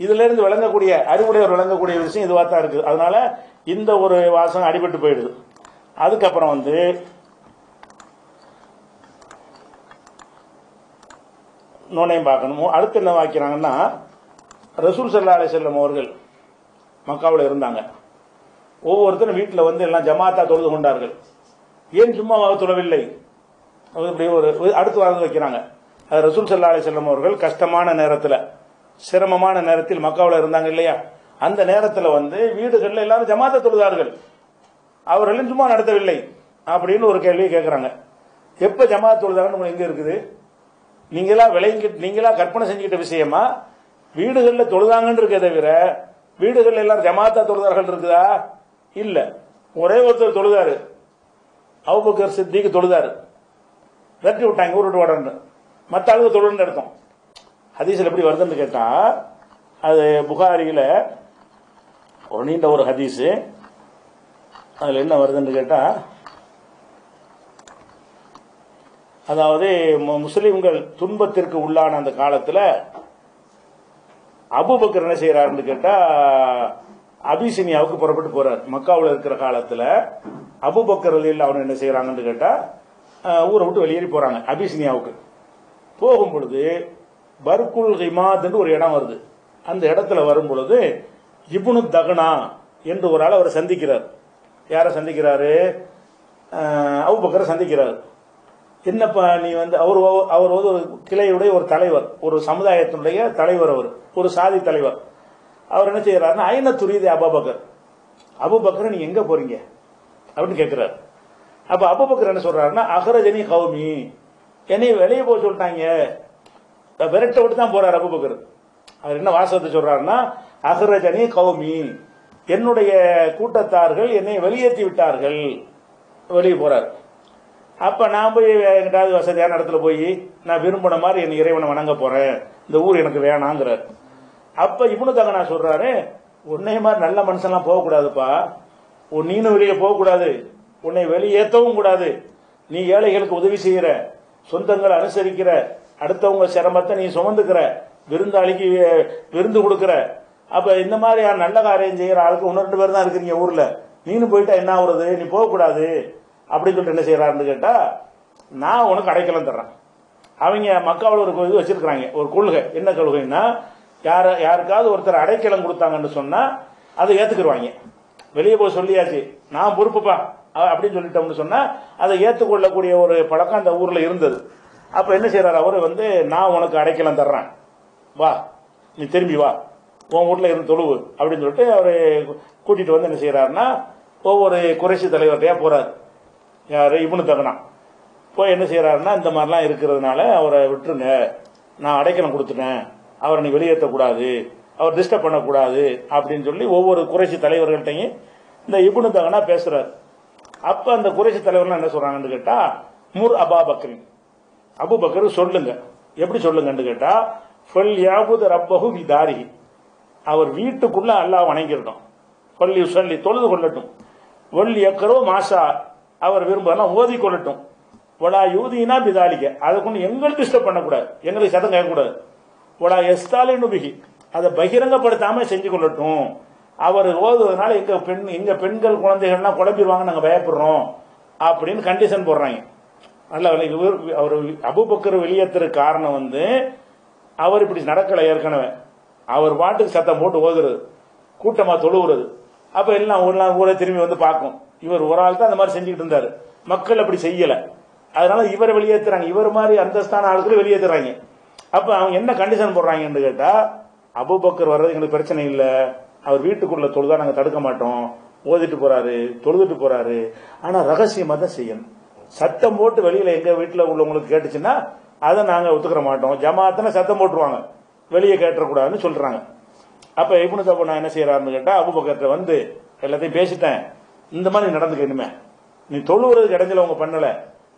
இதுல இருந்து விளங்கக்கூடிய அறிவுடையவர் விளங்கக்கூடிய விஷயம் இதுவா தான் இருக்குது. அதனால இந்த ஒரு வாசகம் அடிபட்டு போயிடுது. அதுக்கப்புறம் வந்து நோனையும் பார்க்கணும். அடுத்து என்ன வாக்கிறாங்கன்னா ரசூல் சல்லா அலி செல்லம் அவர்கள் மக்காவில் இருந்தாங்க. ஒவ்வொருத்தரும் வீட்டில் வந்து எல்லாம் ஜமாத்தா தொழுது கொண்டார்கள். ஏன் சும்மாவாக தொழவில்லை? அது இப்படி ஒரு அடுத்து வாங்க வைக்கிறாங்க. அது ரசூல் சல்லா அலி செல்லம் அவர்கள் கஷ்டமான நேரத்தில் சிரமமான நேரத்தில் மக்காவில் இருந்தாங்க இல்லையா? அந்த நேரத்தில் வந்து வீடுகளில் எல்லாரும் ஜமாத்தா தொழுதார்கள். அவர்களும் சும்மா நடத்தவில்லை அப்படின்னு ஒரு கேள்வியை கேட்குறாங்க எப்போ ஜமாத் தொழுதாங்கன்னு உங்களுக்கு இருக்குது? நீங்களா விளைங்கி நீங்களா கற்பனை செஞ்சுக்கிட்ட விஷயமா? வீடுகளில் தொழுதாங்கன்னு இருக்கே தவிர வீடுகளில் எல்லாரும் ஜமாத்தா தொழுதார்கள் இருக்குதா? இல்ல. ஒரே ஒருத்தர் தொழுதாரு. அவுபக்கர் சித்திக்கு தொழுதாரு. வெட்டி விட்டாங்க ஊர் விட்டு வாடன்னு மற்ற ஆளுக்கு தொழுன்னு அர்த்தம். ஹதீஸில் எப்படி வருதுன்னு கேட்டால் அது புகாரியில் ஒரு நீண்ட ஒரு ஹதீஸு. அதில் என்ன வருதுன்னு கேட்டால் அதாவது மு- துன்பத்திற்கு உள்ளான அந்த காலத்தில் அபுபக்கர் என்ன செய்கிறாருன்னு கேட்டால் அபிசினியாவுக்கு புறப்பட்டு போறார். மக்காவில் இருக்கிற காலத்துல அபுபக்கர் அலியில் அவன் என்ன செய்யறாங்கன்னு கேட்டா ஊரை விட்டு வெளியேறி போறாங்க அபிசினியாவுக்கு போகும் பொழுது பர்குல் ஹிமாத்னு ஒரு இடம் வருது. அந்த இடத்துல வரும் பொழுது இபுனு தகனா என்று ஒரு ஆள் அவர் சந்திக்கிறார். யாரை சந்திக்கிறாரு? அவுபக்கரை சந்திக்கிறார். என்னப்பா நீ வந்து அவர் அவர் வந்து ஒரு கிளையுடைய ஒரு தலைவர் ஒரு சமுதாயத்தினுடைய தலைவர் அவர் ஒரு சாதி தலைவர். அவர் என்ன செய்யறாருன்னா ஐநா துரியுது அபுபக்கர்? அபுபக்கர் நீ எங்க போறீங்க? அப்படின்னு கேட்கிறார் அப்ப அபுபக்கர் என்ன சொல்றாருன்னா அகரஜனி கௌமி. என்னை வெளியே போக சொல்லிட்டாங்க. விரட்ட விட்டு தான் போறார் அபுபக்கர். அவர் என்ன வாசகத்தை சொல்றாருன்னா அகரஜனி கௌமி. என்னுடைய கூட்டத்தார்கள் என்னை வெளியேற்றி விட்டார்கள். வெளியே போறார். அப்ப நான் போய் எங்கிட்டாவது வசதியான இடத்துல போய் நான் விரும்பின மாதிரி என் இறைவனை வணங்க போறேன். இந்த ஊர் எனக்கு வேணாங்கிறார். அப்ப இவனு தங்க சொல்றாரு உன்னைய மாதிரி நல்ல மனுஷன்லாம் போகக்கூடாதுப்பா. உன் நீனும் வெளியே போகக்கூடாது. உன்னை வெளியேற்றவும் கூடாது. நீ ஏழைகளுக்கு உதவி செய்கிற சொந்தங்களை அனுசரிக்கிற அடுத்தவங்க சிரமத்தை நீ சுமந்துக்கிற விருந்தாளிக்கு விருந்து கொடுக்குற. அப்ப இந்த மாதிரியான நல்ல காரியம் செய்யற ஆளுக்கு ஒன்று ரெண்டு பேர் தான் இருக்கிறீங்க ஊர்ல. நீனு போயிட்டா என்ன ஆகுறது? நீ போகக்கூடாது. அப்படின்னு சொல்லிட்டு என்ன செய்யறாருன்னு கேட்டா நான் உனக்கு அடைக்கலம் தர்றேன். அவங்க மக்காவில் ஒரு இது வச்சிருக்கிறாங்க ஒரு கொள்கை. என்ன கொள்கைன்னா யார யாருக்காவது ஒருத்தர் அடைக்கலம் கொடுத்தாங்கன்னு சொன்னா அதை ஏத்துக்கிடுவாங்க வெளியே போய் சொல்லியாச்சு நான் பொறுப்புப்பா அப்படின்னு சொல்லிட்டோம்னு சொன்னா அதை ஏத்துக்கொள்ளக்கூடிய ஒரு பழக்கம் அந்த ஊர்ல இருந்தது. அப்ப என்ன செய்யறாரு அவரு வந்து நான் உனக்கு அடைக்கலம் தர்றேன். வா நீ திரும்பி வா. உன் வீட்ல இருந்து தொழுவு அப்படின்னு சொல்லிட்டு அவரு கூட்டிட்டு வந்து என்ன செய்யறாருன்னா ஒவ்வொரு குறைசி தலைவர்கிட்டயா போறாரு. யாரு? இவனு தகனா. போய் என்ன செய்யறாருன்னா இந்த மாதிரிலாம் இருக்கிறதுனால அவரை விட்டுருங்க. நான் அடைக்கலம் கொடுத்துட்டேன். அவரை நீ வெளியேற்றக்கூடாது அவர் டிஸ்டர்ப் பண்ணக்கூடாது அப்படின்னு சொல்லி ஒவ்வொரு குறைசி தலைவர்கள்ட்டையும் இந்த இபுனு தகனா பேசுறாரு. அப்ப அந்த குறைசி தலைவர்லாம் என்ன சொல்றாங்கன்னு கேட்டா முர் அபா பக்ரின். அபு அபுபக்கர் சொல்லுங்க. எப்படி சொல்லுங்கன்னு கேட்டா ஃபல் யாபுத் ரப்பஹு பி அவர் வீட்டுக்குள்ள அல்லாஹ் வணங்கிடணும். பள்ளி சொல்லி தொழுது கொள்ளட்டும். ஒல்லி எக்கரோ மாசா அவர் விரும்பலாம் ஓதி கொள்ளட்டும் வலா யூதினா பிதாலிக்க அதை கொண்டு எங்களுக்கு டிஸ்டர்ப் பண்ணக்கூடாது. எங்களுக்கு சதம் கேட்கக்கூடாது. ஒலா எஸ்தாலின் பிகி அதை பகிரங்கப்படுத்தாம செஞ்சு கொள்ளட்டும். அவர் ஓதுவதனால எங்க பெண் எங்க பெண்கள் குழந்தைகள்லாம் குழம்பிடுவாங்க நாங்க பயப்படுறோம். அப்படின்னு கண்டிஷன் போடுறாங்க. அல்ல இவர் அவர் அபுபக்கர் வெளியேற்றுற காரணம் வந்து அவர் இப்படி நடக்கலை ஏற்கனவே. அவர் பாட்டுக்கு சத்தம் போட்டு ஓதுறது. கூட்டமாக தொழுவுறது. அப்போ எல்லாம் ஒரு நாள் ஊரை திரும்பி வந்து பார்க்கும். இவர் ஒரு ஆள் தான் அந்த மாதிரி செஞ்சுக்கிட்டு இருந்தார். மக்கள் அப்படி செய்யலை. அதனால இவரை வெளியேற்றுறாங்க. இவர் மாதிரி அந்தஸ்தான ஆட்களை வெளியேற்றுறாங்க. அப்ப அவங்க என்ன கண்டிஷன் போடுறாங்கன்னு கேட்டா அபுபக்கர் வர்றது எங்களுக்கு பிரச்சனை இல்ல. அவர் வீட்டுக்குள்ள தொழுதா நாங்க தடுக்க மாட்டோம். ஓதிட்டு போறாரு தொழுதுட்டு போறாரு. ஆனா ரகசியமா தான் செய்யணும். சத்தம் போட்டு வெளியில எங்க வீட்டுல உள்ளவங்களுக்கு கேட்டுச்சுன்னா அதை நாங்க ஒத்துக்கிற மாட்டோம். ஜமாத்தனை சத்தம் போட்டுருவாங்க. வெளியே கேட்டக்கூடாதுன்னு சொல்றாங்க. அப்ப இப்னு தப்பு நான் என்ன செய்யறாருன்னு கேட்டா அபுபக்கர்கிட்ட வந்து எல்லாத்தையும் பேசிட்டேன். இந்த மாதிரி நடந்துக்க இனிமே. நீ தொழுவுறதுக்கு இடைஞ்சல அவங்க பண்ணல.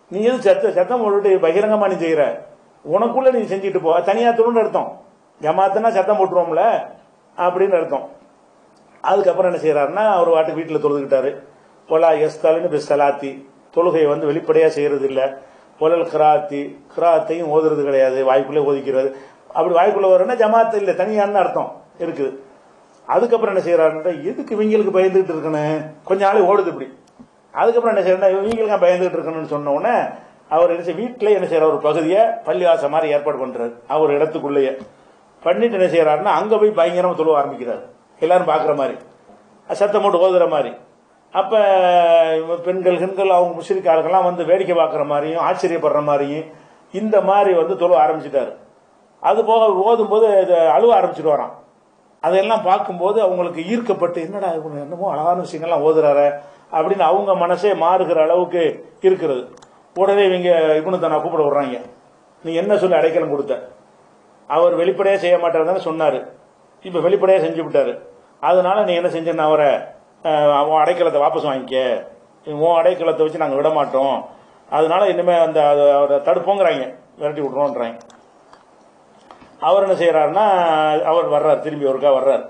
நீ எது சத்த சத்தம் போட்டுட்டு பகிரங்கமா நீ செய்யற உனக்குள்ள நீ செஞ்சுட்டு போ. தனியா தொழுன்னு அர்த்தம். ஜமாத்துனா சத்தம் போட்டுருவோம்ல அப்படின்னு அர்த்தம். அதுக்கப்புறம் என்ன செய்யறாருன்னா அவர் வாட்டுக்கு வீட்டில் தொழுதுகிட்டாரு. ஒலா எஸ்தாலின்னு பிஸ்தலாத்தி தொழுகையை வந்து வெளிப்படையா செய்யறது இல்லை பொலல் கிராத்தி. கிராத்தையும் ஓதுறது கிடையாது. வாய்க்குள்ளே ஓதிக்கிறது. அப்படி வாய்க்குள்ள வரனா ஜமாத்து இல்லை தனியான்னு அர்த்தம் இருக்குது. அதுக்கப்புறம் என்ன செய்யறாருன்னா எதுக்கு இவங்களுக்கு பயந்துகிட்டு இருக்கணும்? கொஞ்ச நாள் ஓடுது இப்படி. அதுக்கப்புறம் என்ன செய்யறேன்னா இவங்களுக்கு பயந்துகிட்டு இருக்கணும்னு சொன்ன உடனே அவர் என்ன செய்ய வீட்டிலே என்ன செய்யற ஒரு பகுதியை பள்ளிவாசம் மாதிரி ஏற்பாடு பண்றாரு. அவர் இடத்துக்குள்ளேயே. பண்ணிட்டு என்ன செய்யறாருன்னா அங்க போய் பயங்கரமா தொழுவ ஆரம்பிக்கிறார். எல்லாரும் பாக்குற மாதிரி. சத்தம் போட்டு ஓதுற மாதிரி. அப்ப பெண்கள் பெண்கள் அவங்க முஸ்லிக் ஆளுங்கெல்லாம் வந்து வேடிக்கை பார்க்குற மாதிரியும் ஆச்சரியப்படுற மாதிரியும் இந்த மாதிரி வந்து தொழுவ ஆரம்பிச்சிட்டாரு. அது போக ஓதும் போது அழுவ ஆரம்பிச்சிட்டு அதெல்லாம் பார்க்கும்போது அவங்களுக்கு ஈர்க்கப்பட்டு என்னடா என்னமோ அழகான விஷயங்கள்லாம் ஓதுறாரு அப்படின்னு அவங்க மனசே மாறுகிற அளவுக்கு இருக்கிறது. உடனே இவங்க இவனு தானே கூப்பிட விடுறாங்க நீ என்ன சொல்லி அடைக்கலம் கொடுத்த? அவர் வெளிப்படையாக செய்ய மாட்டார் சொன்னார். இப்போ வெளிப்படையாக செஞ்சு விட்டாரு. அதனால நீ என்ன செஞ்சேன்னு அவரை உன் அடைக்கலத்தை வாபஸ் வாங்கிக்க. உன் அடைக்கலத்தை வச்சு நாங்கள் விட மாட்டோம். அதனால இனிமேல் அந்த அதை- அவரை தடுப்போங்கிறாங்க. விரட்டி விட்றோன்றாங்க. அவர் என்ன செய்கிறாருன்னா அவர் வர்றார். திரும்பி ஒருக்கா வர்றார்.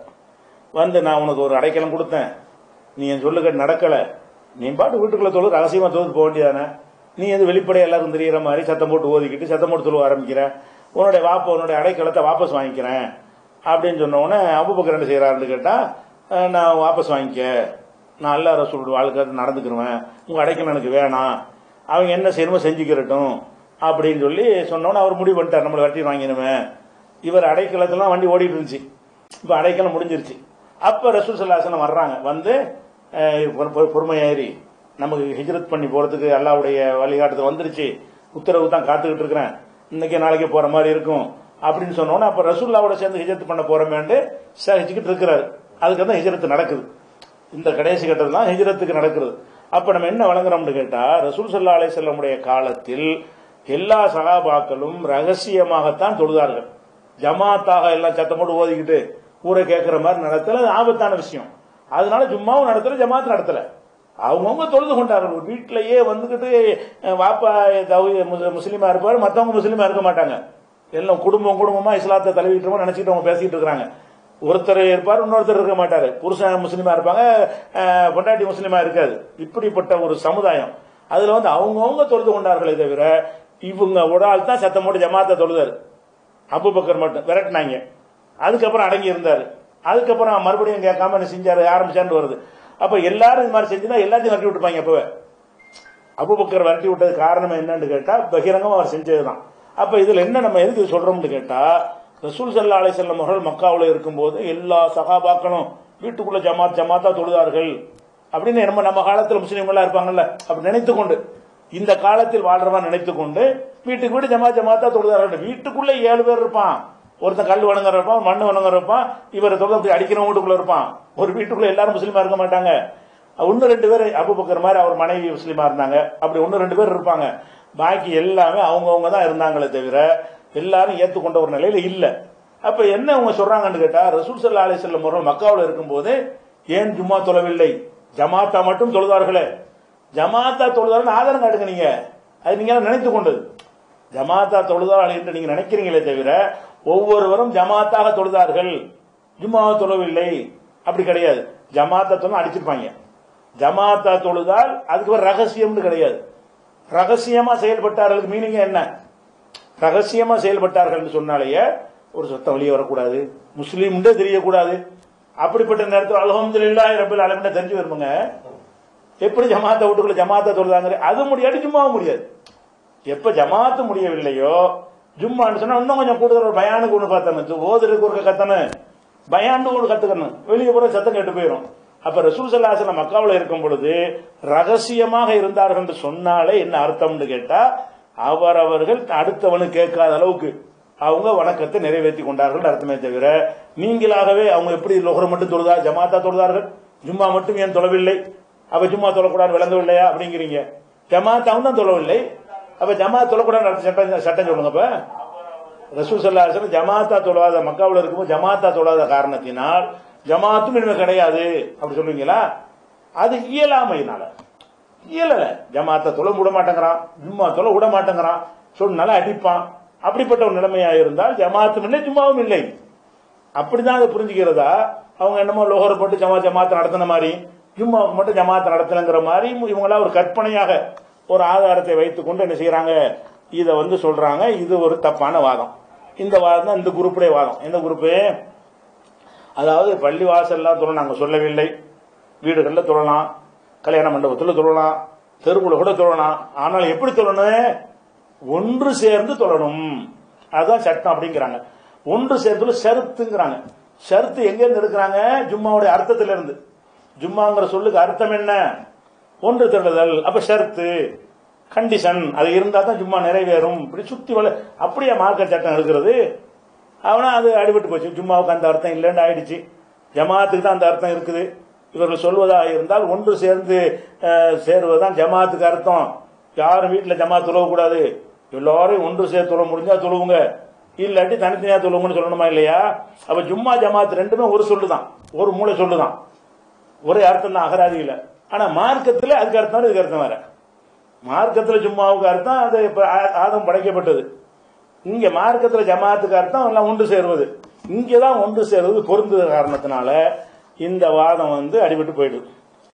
வந்து நான் உனக்கு ஒரு அடைக்கலம் கொடுத்தேன். நீ என் சொல்லுக நடக்கலை. நீ பாட்டு வீட்டுக்குள்ளே தொழு ரகசியமாக தொழுது போக வேண்டியதானே நீ எது வெளிப்படைய எல்லாரும் தெரியுற மாதிரி சத்தம் போட்டு ஓதிக்கிட்டு சத்தம் போட்டு சொல்ல ஆரம்பிக்கிற? உன்னுடைய வாப்ப உன்னுடைய அடைக்கலத்தை வாபஸ் வாங்கிக்கிறேன். அப்படின்னு சொன்ன உடனே அபுபக்கர் என்ன செய்யறாருன்னு கேட்டா நான் வாபஸ் வாங்கிக்க. நான் அல்லா ரசூல் வாழ்க்கை நடந்துக்கிருவேன். உங்க அடைக்கலம் எனக்கு வேணாம். அவங்க என்ன செய்யணுமோ செஞ்சுக்கிறட்டும் அப்படின்னு சொல்லி சொன்னோன்னே அவர் முடிவு பண்ணிட்டார். நம்மளை வெட்டி வாங்கினுமே இவர் அடைக்கலத்தெல்லாம் வண்டி ஓடிட்டு இருந்துச்சு இப்போ அடைக்கலம் முடிஞ்சிருச்சு. அப்போ ரசூல் சல்லாசனம் வர்றாங்க. வந்து பொறுமையாயிரி நமக்கு ஹிஜ்ரத் பண்ணி போறதுக்கு அல்லாவுடைய வழிகாட்டத்தில் வந்துருச்சு. உத்தரவு தான் காத்துக்கிட்டு இருக்கிறேன். இன்னைக்கு நாளைக்கு போற மாதிரி இருக்கும். அப்படின்னு சொன்னோன்னா அப்ப ரசூல்லாவோட சேர்ந்து ஹிஜரத் பண்ண போறமேண்டு சகிச்சுக்கிட்டு இருக்கிறாரு. அதுக்கு தான் ஹிஜரத்து நடக்குது. இந்த கடைசி கட்டத்தில் தான் ஹிஜரத்துக்கு நடக்கிறது அப்ப நம்ம என்ன வழங்குறோம்னு கேட்டா ரசூல் சல்லா அலை செல்லமுடைய காலத்தில் எல்லா சகாபாக்களும் ரகசியமாகத்தான் தொழுதார்கள். ஜமாத்தாக எல்லாம் சத்தம் போட்டு ஓதிக்கிட்டு ஊரை கேட்கிற மாதிரி நடத்தல. அது ஆபத்தான விஷயம். அதனால ஜும்மாவும் நடத்தல ஜமாத் நடத்தலை. அவங்கவுங்க தொழுது கொண்டார்கள். வீட்டிலேயே வந்துக்கிட்டு வாப்பா தௌஹீ- முஸ்- முஸ்லீமா இருப்பாரு மத்தவங்க முஸ்லீமா இருக்க மாட்டாங்க. எல்லாம் குடும்பம் குடும்பமா இஸ்லாத்தை தழுவிட்டு நினைச்சிட்டு அவங்க பேசிட்டு இருக்கிறாங்க. ஒருத்தர் இருப்பார் இன்னொருத்தர் இருக்க மாட்டார். புருஷன் முஸ்லீமா இருப்பாங்க பொண்டாட்டி முஸ்லீமா இருக்காது. இப்படிப்பட்ட ஒரு சமுதாயம். அதுல வந்து அவங்கவுங்க தொழுது கொண்டார்களே தவிர இவங்க ஒரு ஆள் தான் சத்தம் போட்டு ஜமாத்தை தொழுதாரு. அபுபக்கர் மட்டும் விரட்டினாங்க. அதுக்கப்புறம் அடங்கி இருந்தார். அதுக்கப்புறம் மறுபடியும் கேட்காம என்ன செஞ்சாரு ஆரம்பிச்சான்னு வருது. அப்ப எல்லாரும் இது மாதிரி செஞ்சுனா எல்லாத்தையும் விரட்டி விட்டுப்பாங்க அப்பவே. அபுபக்கர் விரட்டி விட்டது காரணம் என்னன்னு கேட்டா பகிரங்கம் அவர் செஞ்சதுதான். அப்ப இதுல என்ன நம்ம எதுக்கு சொல்றோம்னு கேட்டா ரசூல் சல்லா அலை செல்லம் அவர்கள் மக்காவில் இருக்கும்போது எல்லா சகாபாக்களும் வீட்டுக்குள்ள ஜமாத் ஜமாத்தா தொழுதார்கள். அப்படின்னு நம்ம நம்ம காலத்தில் முஸ்லீம்களா இருப்பாங்கல்ல அப்படி நினைத்து கொண்டு இந்த காலத்தில் வாழ்றவன் நினைத்து கொண்டு வீட்டுக்கு வீடு ஜமா ஜமாத்தா தொழுதார்கள். வீட்டுக்குள்ள ஏழு பேர் இருப்பான். ஒருத்தன் கல் வணங்குற இருப்பான் மண்ணு வணங்குற இருப்பான் இவர் தொகை அடிக்கிறவங்க அடிக்கிற வீட்டுக்குள்ள இருப்பான். ஒரு வீட்டுக்குள்ள எல்லாரும் முஸ்லீமா இருக்க மாட்டாங்க. ஒன்னு ரெண்டு பேர் அபுபக்கர் மாதிரி அவர் மனைவி முஸ்லீமா இருந்தாங்க. அப்படி ஒன்னு ரெண்டு பேர் இருப்பாங்க. பாக்கி எல்லாமே அவங்கவுங்க தான் இருந்தாங்களே தவிர எல்லாரும் ஏத்துக்கொண்ட ஒரு நிலையில இல்ல. அப்ப என்ன அவங்க சொல்றாங்கன்னு கேட்டா ரசூல் சல்லா அலி செல்லம் அவர்கள் மக்காவில் இருக்கும்போது ஏன் ஜும்மா தொழவில்லை? ஜமாத்தா மட்டும் தொழுதார்களே. ஜமாத்தா தொழுதாருன்னு ஆதாரம் காட்டுங்க நீங்க. அது நீங்க நினைத்து கொண்டது ஜமாத்தா தொழுதார்கள் என்று நீங்க நினைக்கிறீங்களே தவிர ஒவ்வொருவரும் ஜமாத்தாக தொழுதார்கள். ஜும்மாவை தொழவில்லை. அப்படி கிடையாது. ஜமாத்தா தொழில் அடிச்சிருப்பாங்க. ஜமாத்தா தொழுதால் அதுக்கு ஒரு ரகசியம்னு கிடையாது. ரகசியமா செயல்பட்டார்களுக்கு மீனிங் என்ன? ரகசியமா செயல்பட்டார்கள் சொன்னாலேயே ஒரு சத்தம் வெளியே வரக்கூடாது. முஸ்லீம்ன்றே தெரியக்கூடாது. அப்படிப்பட்ட நேரத்தில் அலமதுல்லாஹி ரபில் அலமின தெரிஞ்சு வருமுங்க. எப்படி ஜமாத்தை வீட்டுக்குள்ள ஜமாத்தை தொழுதாங்க அது முடியாது ஜும்மாவும் முடியாது. எப்ப ஜமாத்து முடியவில்லையோ ஜும்மான்னு சொன்னா இன்னும் கொஞ்சம் கூடுதல் ஒரு பயானுக்கு ஒன்று பார்த்தணும் ஓதுறதுக்கு ஒரு கத்தனு பயாண்டு ஒன்று கத்துக்கணும். வெளியே போற சத்தம் கேட்டு போயிடும் அப்ப ரசூல் சல்லாசன மக்காவில் இருக்கும் பொழுது ரகசியமாக இருந்தார்கள் என்று சொன்னாலே என்ன அர்த்தம்னு கேட்டா அவரவர்கள் அடுத்தவனு கேட்காத அளவுக்கு அவங்க வணக்கத்தை நிறைவேற்றி கொண்டார்கள் அர்த்தமே தவிர நீங்களாகவே அவங்க எப்படி லொகர் மட்டும் தொழுதா ஜமாத்தா தொழுதார்கள்? ஜும்மா மட்டும் ஏன் தொழவில்லை? அவ ஜும்மா தொழக்கூடாது விளங்கவில்லையா? அப்படிங்கிறீங்க. ஜமாத்தாவும் தான் தொழவில்லை. அப்ப ஜமா தொழக்கூடாது சட்டம் சட்டம் சொல்லுங்க இப்ப ரசூல் சல்லாஹ் ஜமாத்தா தொழாத மக்காவில் இருக்கும்போது ஜமாத்தா தொழாத காரணத்தினால் ஜமாத்தும் இனிமே கிடையாது. அப்படி சொல்லுவீங்களா? அது இயலாமையினால. இயலல. ஜமாத்தா தொலை விட மாட்டேங்கிறான். ஜும்மா தொலை விட மாட்டேங்கிறான். சொன்னால அடிப்பான். அப்படிப்பட்ட ஒரு நிலைமையா இருந்தால் ஜமாத்தும் இல்லை ஜும்மாவும் இல்லை. அப்படிதான் அதை புரிஞ்சுக்கிறதா? அவங்க என்னமோ லோகர் போட்டு ஜமா ஜமாத்தை நடத்தின மாதிரி ஜும்மாவுக்கு மட்டும் ஜமாத்தை நடத்தினங்கிற மாதிரி இவங்களா ஒரு கற்பனையாக ஒரு ஆதாரத்தை வைத்துக்கொண்டு என்ன செய்யறாங்க? இதை வந்து சொல்றாங்க. இது ஒரு தப்பான வாதம். இந்த வாதம் தான் இந்த குரூப்புடைய வாதம். எந்த குரூப்பு அதாவது பள்ளி வாசல்லாம் தொழ நாங்கள் சொல்லவில்லை. வீடுகளில் தொழலாம் கல்யாண மண்டபத்தில் தொழலாம் தெருவில் கூட தொழலாம் ஆனால் எப்படி தொழணும் ஒன்று சேர்ந்து தொழணும் அதுதான் சட்டம் அப்படிங்கிறாங்க. ஒன்று சேர்ந்து ஷருத்துங்கிறாங்க. ஷருத்து எங்கேருந்து இருக்கிறாங்க எடுக்கிறாங்க? ஜும்மாவுடைய அர்த்தத்திலிருந்து. இருந்து ஜும்மாங்கிற சொல்லுக்கு அர்த்தம் என்ன? ஒன்று திரளுதல் அப்ப ஷர்த்து கண்டிஷன் அது இருந்தா தான் ஜும்மா நிறைவேறும். இப்படி சுத்தி வள அப்படியே மார்க்க சட்டம் இருக்கிறது அவனா அது அடிபட்டு போச்சு. ஜும்மாவுக்கு அந்த அர்த்தம் இல்லைன்னு ஆயிடுச்சு. ஜமாத்துக்கு தான் அந்த அர்த்தம் இருக்குது. இவர்கள் சொல்வதாக இருந்தால் ஒன்று சேர்ந்து சேருவதுதான் ஜமாத்துக்கு அர்த்தம். யாரும் வீட்டில் ஜமாத் தொழக்கூடாது எல்லாரும் ஒன்று சேர்த்து தொழ முடிஞ்சா தொழுவுங்க. இல்லாட்டி தனித்தனியா தொழுவுங்கன்னு சொல்லணுமா இல்லையா? அப்ப ஜும்மா ஜமாத் ரெண்டுமே ஒரு சொல்லுதான். ஒரு மூளை சொல்லுதான். ஒரே அர்த்தம் தான் இல்லை ஆனா மார்க்கத்துல அதுக்கு அர்த்தம் இதுக்கு அர்த்தம் வேற. மார்க்கத்துல ஜும்மாவுக்கு அர்த்தம் அது ஆதம் படைக்கப்பட்டது. இங்க மார்க்கத்துல ஜமாத்துக்கு அர்த்தம் எல்லாம் ஒன்று சேருவது. இங்கதான் ஒன்று சேருவது பொருந்தது காரணத்தினால இந்த வாதம் வந்து அடிபட்டு போயிடுது.